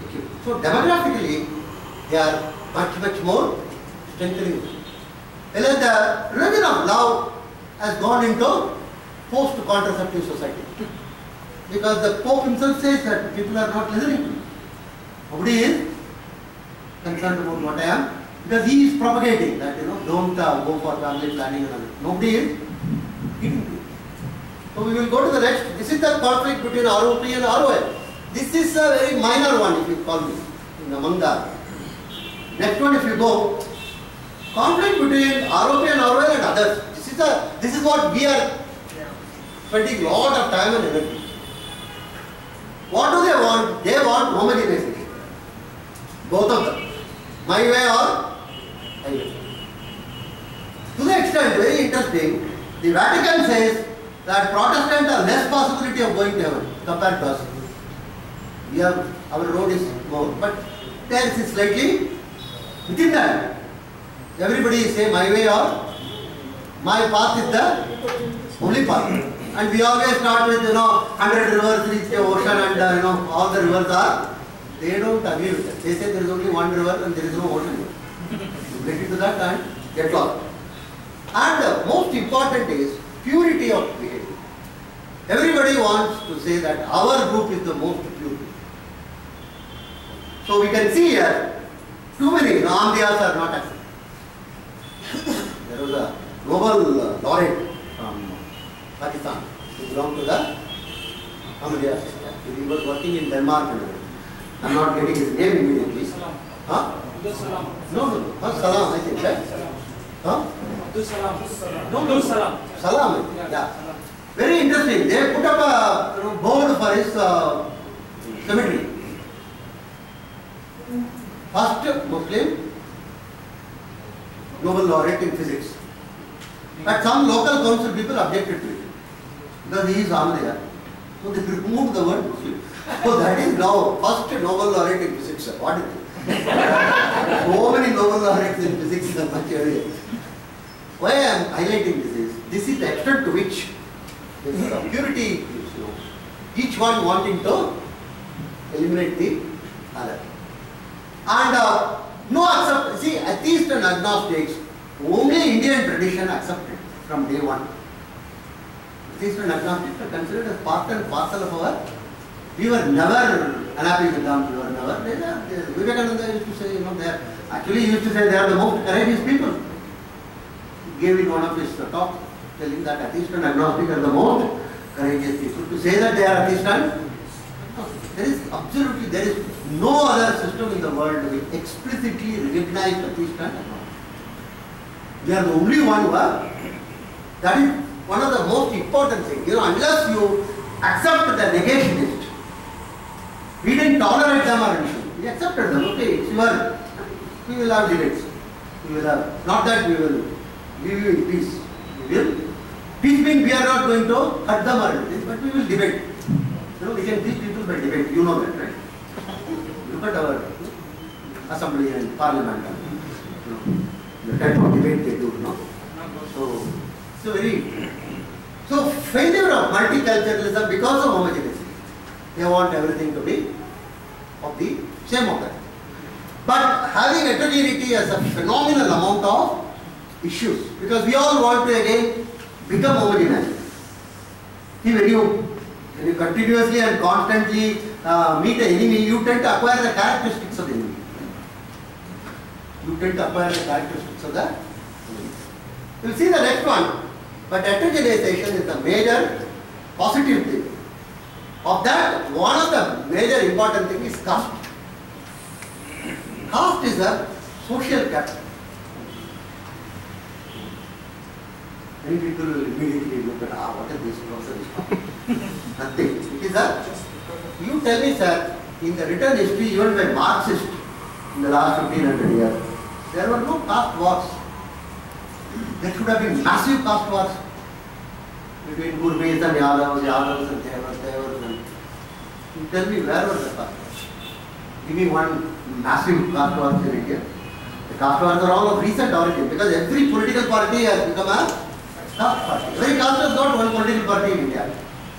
secure. So demographically, they are much, much more strengthening. Whereas the religion of love has gone into post-contraceptive society. Because the Pope himself says that people are not listening. Nobody is concerned about what I am. Because he is propagating that, you know, don't uh, go for family planning and all. Nobody is. So we will go to the next. This is the conflict between ROP and ROL. This is a very minor one if you call me, in the manga. Next one if you go, conflict between ROP and ROL and others. This is, a, this is what we are spending lot of time and energy. What do they want? They want homogenization. Both of them. My way or. To the extent, very interesting, the Vatican says that Protestants have less possibility of going to heaven compared to us. We have, our road is more, but theirs is slightly within that. Everybody say my way or my path is the only path. And we always start with, you know, 100 rivers reach the ocean and, uh, you know, all the rivers are, they don't agree with that. They say there is only one river and there is no ocean. You get into that and get lost. And the most important is purity of behavior. Everybody wants to say that our group is the most pure. So we can see here, too many Namdiyas are not accepted. [coughs] There was a Nobel uh, laureate from Pakistan who belonged to the Ahmadiyya. He was working in Denmark. I'm not getting his name immediately. Huh? No, no. Huh? Salam, I think, right? Huh? No, no. Salam, I think, yeah. Very interesting. They put up a board for his uh, cemetery. First Muslim Nobel laureate in physics. But some local council people objected to it. Because he is Ahmadiyya. So they removed the word Muslim. So that is now first Nobel laureate in physics. sir. What is it? [laughs] so many Nobel laureates in physics in much area. Why I am highlighting this is, this is the extent to which this purity is, each one wanting to eliminate the other. And uh, no accept, see, atheists and agnostics, only Indian tradition accepted from day one. Atheists and agnostics are considered as part and parcel of our, we were never unhappy with them, we were never, they are, they, Vivekananda used to say, you know, they are, actually used to say they are the most courageous people. He gave in one of his talks, telling that atheists and agnostic are the most courageous people. To say that they are atheists and there is absolutely, there is no other system in the world which explicitly recognized atheist and agnostic. They are the only one who are, that is one of the most important things. You know, unless you accept the negationist, we didn't tolerate them or anything. We accepted them, okay, it's your, we will have debates. We will have, not that we will leave you in peace. We will, peace means we are not going to hurt them or anything, but we will debate. You know, we can teach people by debate, you know that, right? Look at our assembly and parliament. You know, the type of debate they do, no? So, so very, so failure of multiculturalism because of homogeneity. They want everything to be of the same order. But having heterogeneity as a phenomenal amount of issues, because we all want to again become homogeneous. See, when you, when you continuously and constantly uh, meet an enemy, you tend to acquire the characteristics of the enemy. You tend to acquire the characteristics of the enemy. You will see the next one. But heterogenization is the major positive thing. Of that, one of the major important thing is caste. Caste is a social capital. Many people will immediately look at, ah, what is this person? [laughs] Nothing. It is a, you tell me, sir, in the written history, even by Marxists in the last 1500 years, there were no caste wars. There should have been massive caste wars between Kurmis and Yadavs, Yadavs and Devas, Devas and... You tell me, where was the caste? Give me one massive caste wars in India. The caste are all of recent origin because every political party has become a caste party. Every caste has got one political party in India.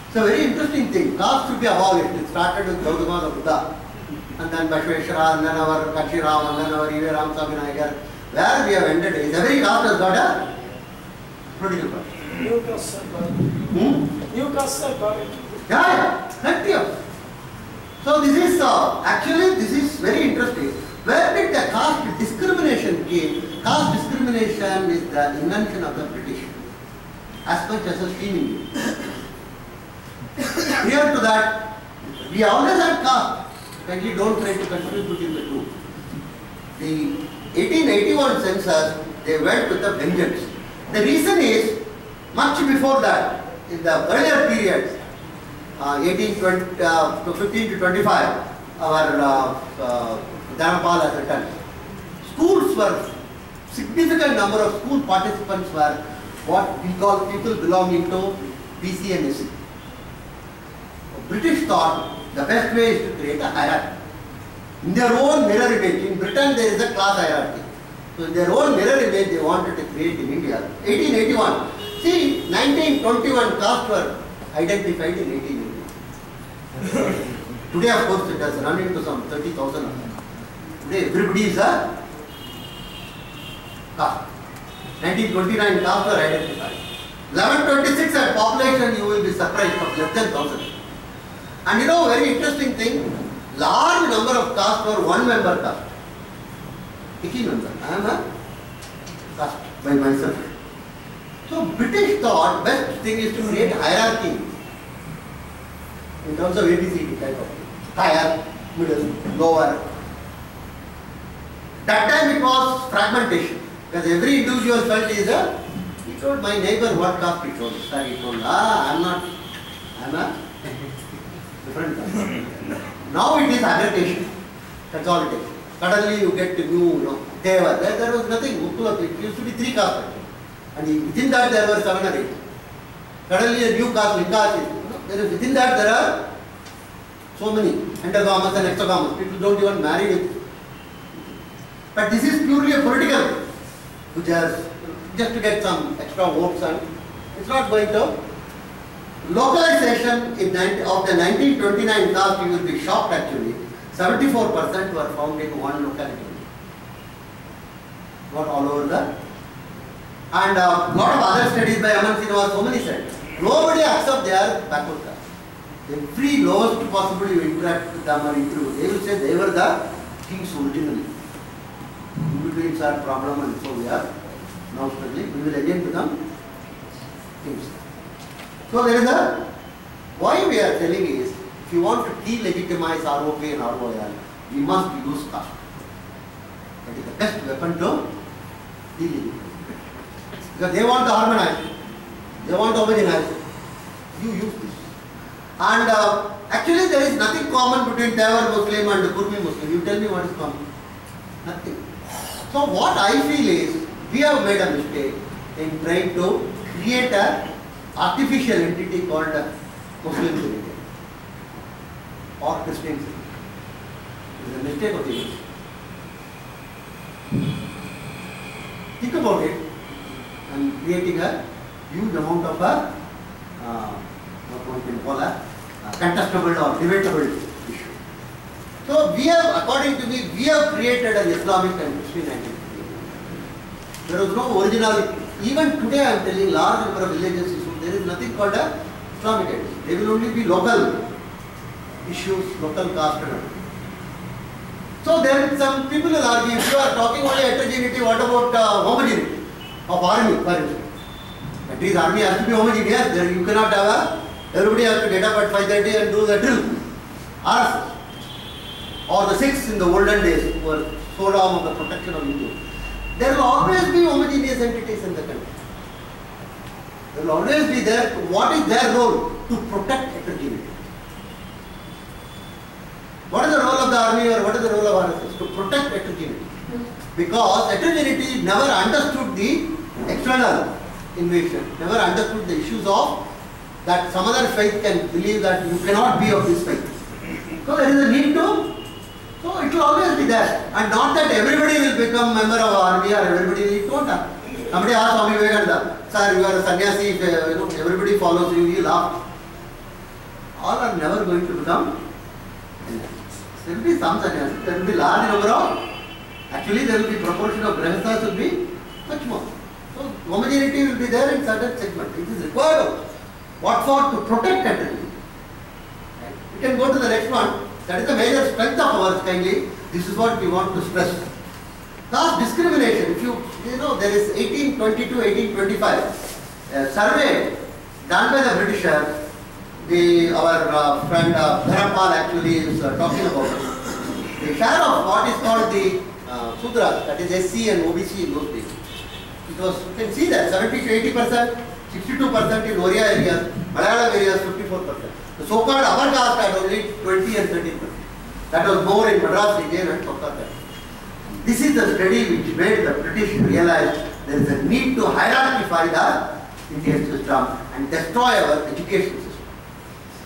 It's a very interesting thing. Caste should be abolished. It started with Gautama the Buddha. And then Basaveshwara, and then our Kanshi Ram, and then our Eva Ramaswamy Nagar. Where we have ended is every caste has got a political party. Hmm? Yeah, yeah, plenty of. So this is uh, actually this is very interesting. Where did the caste discrimination came? Caste discrimination is the invention of the British, as much as a India. Prior to that, we always had caste, and we don't try to confuse between the two. The 1881 census, they went with a vengeance. The reason is, much before that, in the earlier periods, uh, 1820, uh, to 15 to 25, our uh, uh, Dharampal has written. Schools were, significant number of school participants were what we call people belonging to BC and SC. British thought The best way is to create a hierarchy. In their own mirror image, in Britain there is a class hierarchy. So in their own mirror image they wanted to create in India. 1881. See, 1921 castes were identified in 1881. Today of course it has run into some 30,000 of. Today everybody is a caste. 1929 castes were identified. 1126 at population you will be surprised of less than 1000. And you know very interesting thing, large number of castes were one member caste. Picky member. I am a caste by myself. So British thought best thing is to create hierarchy in terms of ABCD type of. Higher, middle, lower. That time it was fragmentation because every individual felt is a. He told my neighbor what caste he told. Sir, he told, ah, I'm not, I'm a different caste. now it is aggregation, consolidation. Suddenly you get to new, you know, Deva. There, there was nothing. Uttula, it used to be three castes. And within that there were seven or eight. Suddenly a new caste, Likas, within that there are so many endogamous and exogamous. People don't even marry with. But this is purely a political, which has just to get some extra votes and it's not going to. Localization in 90, of the 1929 caste, you will be shocked actually. 74% were found in one locality. Not all over the. And a uh, lot of other studies by M. N. Srinivas, so many said, nobody accept they are backward caste. Every lowest possible you interact with them or interview, they will say they were the kings originally. In between our problem and so we are now struggling. We will again become kings. So there is a, why we are telling is, if you want to delegitimize ROP and ROIL, we must use caste. That is the best weapon to delegitimize. Because they want to harmonize, they want to homogenize. You use this. And uh, actually there is nothing common between Taiwan Muslim and Kurmi Muslim. You tell me what is common? Nothing. So what I feel is, we have made a mistake in trying to create a artificial entity called Muslim religion or Christian religion. It is a mistake of the age. Think about it and creating a huge amount of a uh, what one can call a uh, contestable or debatable issue. So we have, according to me, we have created an Islamic and Christian identity. There was no originality. Even today I am telling large number of villages, so there is nothing called a Islamic identity. There will only be local issues, local caste and all. So then some people will argue, if you are talking only heterogeneity, what about uh, homogeneity of army, for instance? At least army has to be homogeneous, you cannot have a, everybody has to get up at 5.30 and do the drill. RSS. Or the Sikhs in the olden days who were so long of the protection of Hindu. There will always be homogeneous entities in the country. There will always be there, what is their role? To protect heterogeneity. What is the role of the army or what is the role of RSS? To protect heterogeneity. Because heterogeneity never understood the external invasion, never understood the issues of that some other faith can believe that you cannot be of this faith. So there is a need to, so it will always be there. And not that everybody will become member of army or everybody will have. Somebody asked Swami Vivekananda, sir, you are a sannyasi, if, uh, you know, everybody follows you, he laughed. All are never going to become there will be some sannyasis, there will be large number of, actually there will be proportion of grahasthas will be much more. Homogeneity will be there in certain segment. It is required. What for? To protect heterogeneity. Right? We can go to the next one. That is the major strength of ours kindly. This is what we want to stress. Caste discrimination. If you, you know, there is 1822, 1825, a survey done by the Britisher the our uh, friend uh, actually is uh, talking about it. The share of what is called the uh, that is SC and OBC in those days. Was, you can see that 70 to 80 percent, 62 percent in Oriya areas, Malayalam areas 54 percent. The so-called upper caste had only 20 and 13 percent. That was more in Madras region and Kolkata. This is the study which made the British realize there is a need to hierarchify the Indian system and destroy our education system.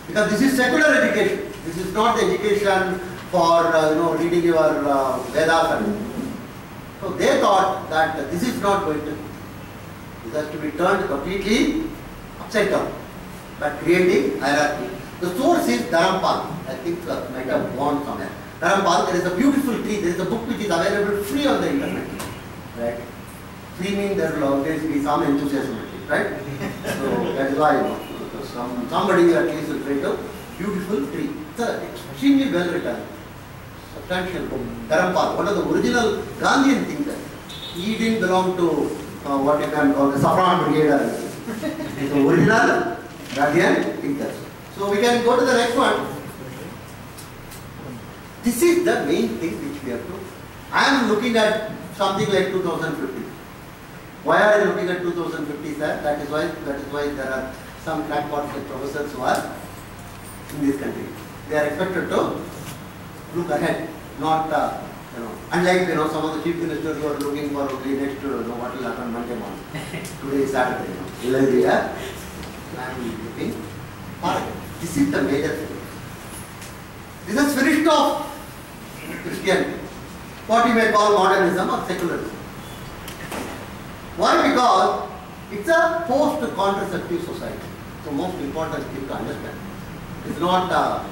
Because this is secular education. This is not education for uh, you know reading your uh, Vedas and so they thought that this is not going to. This has to be turned completely upside down by creating hierarchy. The source is Dharampal. I think uh, might have gone somewhere. Dharampal, there is a beautiful tree. There is a book which is available free on the internet. Right? Free means there will always be some enthusiasm, at least, right? so that is why some, somebody at least will create a beautiful tree. It's extremely well written, substantial book. Dharampal, one of the original Gandhian thinkers. He didn't belong to uh, what you can call the Saffron Brigade. or the original Gandhian thinkers. So we can go to the next one. This is the main thing which we have to. I am looking at something like 2050. Why are you looking at 2050, sir? That is why that is why there are some crackpots like professors who are in this country. They are expected to look ahead, not uh, you know. Unlike you know some of the chief ministers who are looking for only next to you know what will happen Monday morning. [laughs] Today is Saturday. You know. Will I be here? I am looking forward. This is the major thing. This is spirit of Christianity. What you may call modernism or secularism. Why? Because it's a post-contraceptive society. So most important thing to understand. It's not, uh,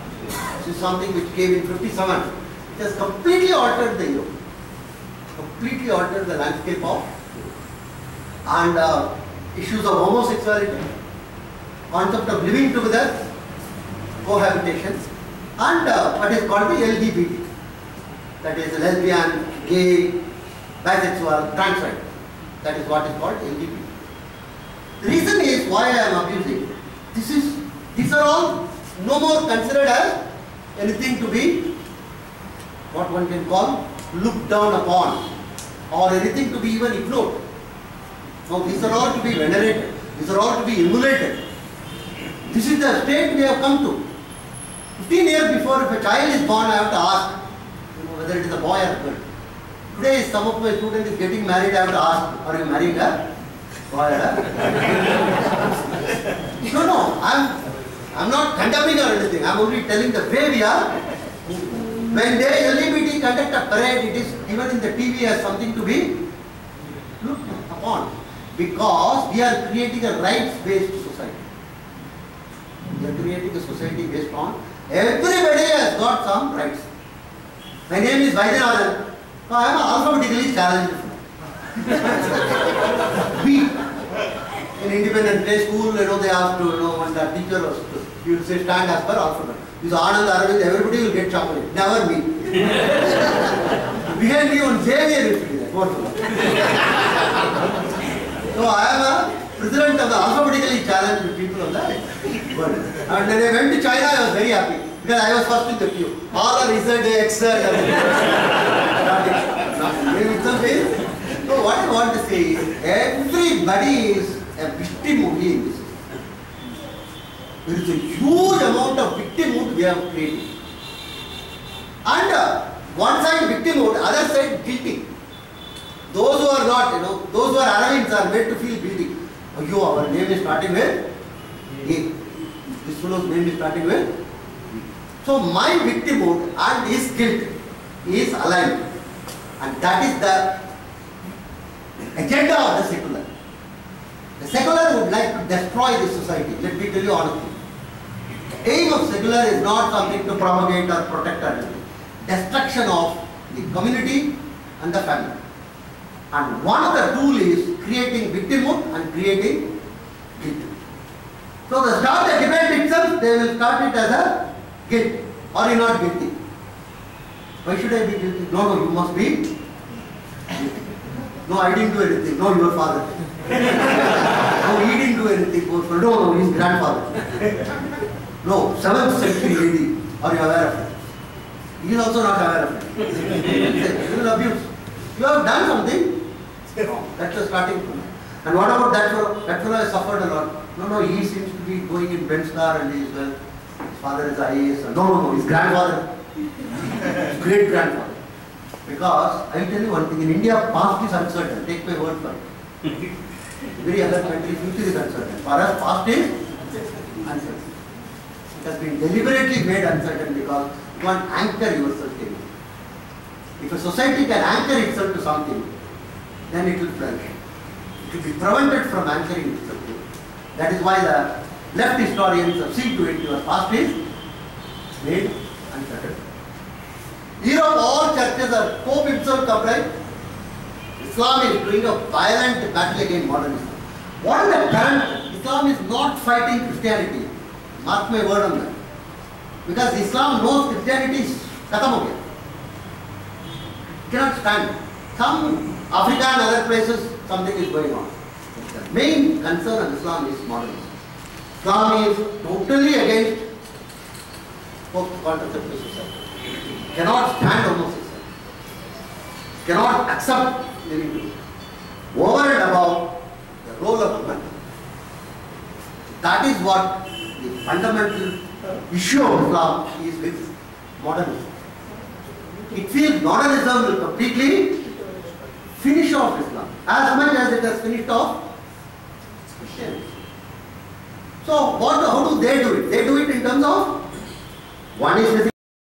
this is something which came in 57. It has completely altered the. Completely altered the landscape of and uh, issues of homosexuality, concept of living together, cohabitation, and uh, what is called the LGBT. That is lesbian, gay, bisexual, transgender. That is what is called LGBT. The reason is why I am abusing. This is these are all no more considered as anything to be what one can call looked down upon or anything to be even ignored. Now these are all to be venerated. These are all to be emulated. This is the state we have come to. 15 years before if a child is born I have to ask you know, whether it is a boy or a girl. Today some of my students is getting married I have to ask are you marrying a boy [laughs] No, no, I'm, I'm not condemning or anything. I'm only telling the way we are. When they LGBT conduct a parade, it is given in the TV as something to be looked upon. Because we are creating a rights-based society. We are creating a society based on everybody has got some rights. My name is Vaidyanathan. I am alphabetically challenged. [laughs] B. In independent day school, you know, they have to, you know, when the teacher was, will say stand as per alphabet. This Anand, Aravind, everybody will get chocolate. Never me. Behind me on Xavier be there. So I am a president of the alphabetically challenged people of the world. And when I went to China, I was very happy because I was first in the queue. All are Z, X, So what I want to say is everybody is a victim only in this. There is a huge amount of victimhood we have created. And uh, one side victimhood, other side guilty. Those who are not, you know, those who are Aravinds are made to feel guilty. Oh, you, our name is starting with A. This fellow's name is starting with So my victimhood and his guilt is aligned. And that is the agenda of the secular. The secular would like to destroy this society. Let me tell you honestly. The aim of secular is not something to propagate or protect or anything. Destruction of the community and the family. And one of the tool is creating victimhood and creating guilt. So to start the debate itself, they will start it as a guilt. Are you not guilty? Why should I be guilty? No, no, you must be. No, I didn't do anything. No, your father [laughs] no, he didn't do anything. No, no, his grandfather. No, 7th century lady. Are you aware of it? He is also not aware of it. You will abuse. You have done something. That's the starting point. And what about that fellow? That fellow has suffered a lot. No, no, he seems to be going in Benz car and he is well. Uh, his father is IAS. No, no, no, his grandfather. His great grandfather. Because I will tell you one thing, in India past is uncertain, take my word for it. Every other country future is uncertain. For us past is uncertain. Has been deliberately made uncertain because you want to anchor yourself in it. If a society can anchor itself to something, then it will flourish. It will be prevented from anchoring itself to it. That is why the left historians have seen to it your past is made uncertain. Europe, all churches are Pope himself complained. Islam is doing a violent battle against modernism. What is the current? Islam is not fighting Christianity. My word on that. Because Islam knows Christianity is khatam ho gaya. Cannot stand. Some Africa and other places, something is going on. The main concern of Islam is modernism. Islam is totally against contraceptive society. Cannot stand homosexuality. Cannot accept living together. Over and above the role of women. That is what the fundamental uh, issue of Islam is with modernism. It feels modernism will completely finish off Islam as much as it has finished off Christianity. So what, how do they do it? They do it in terms of one is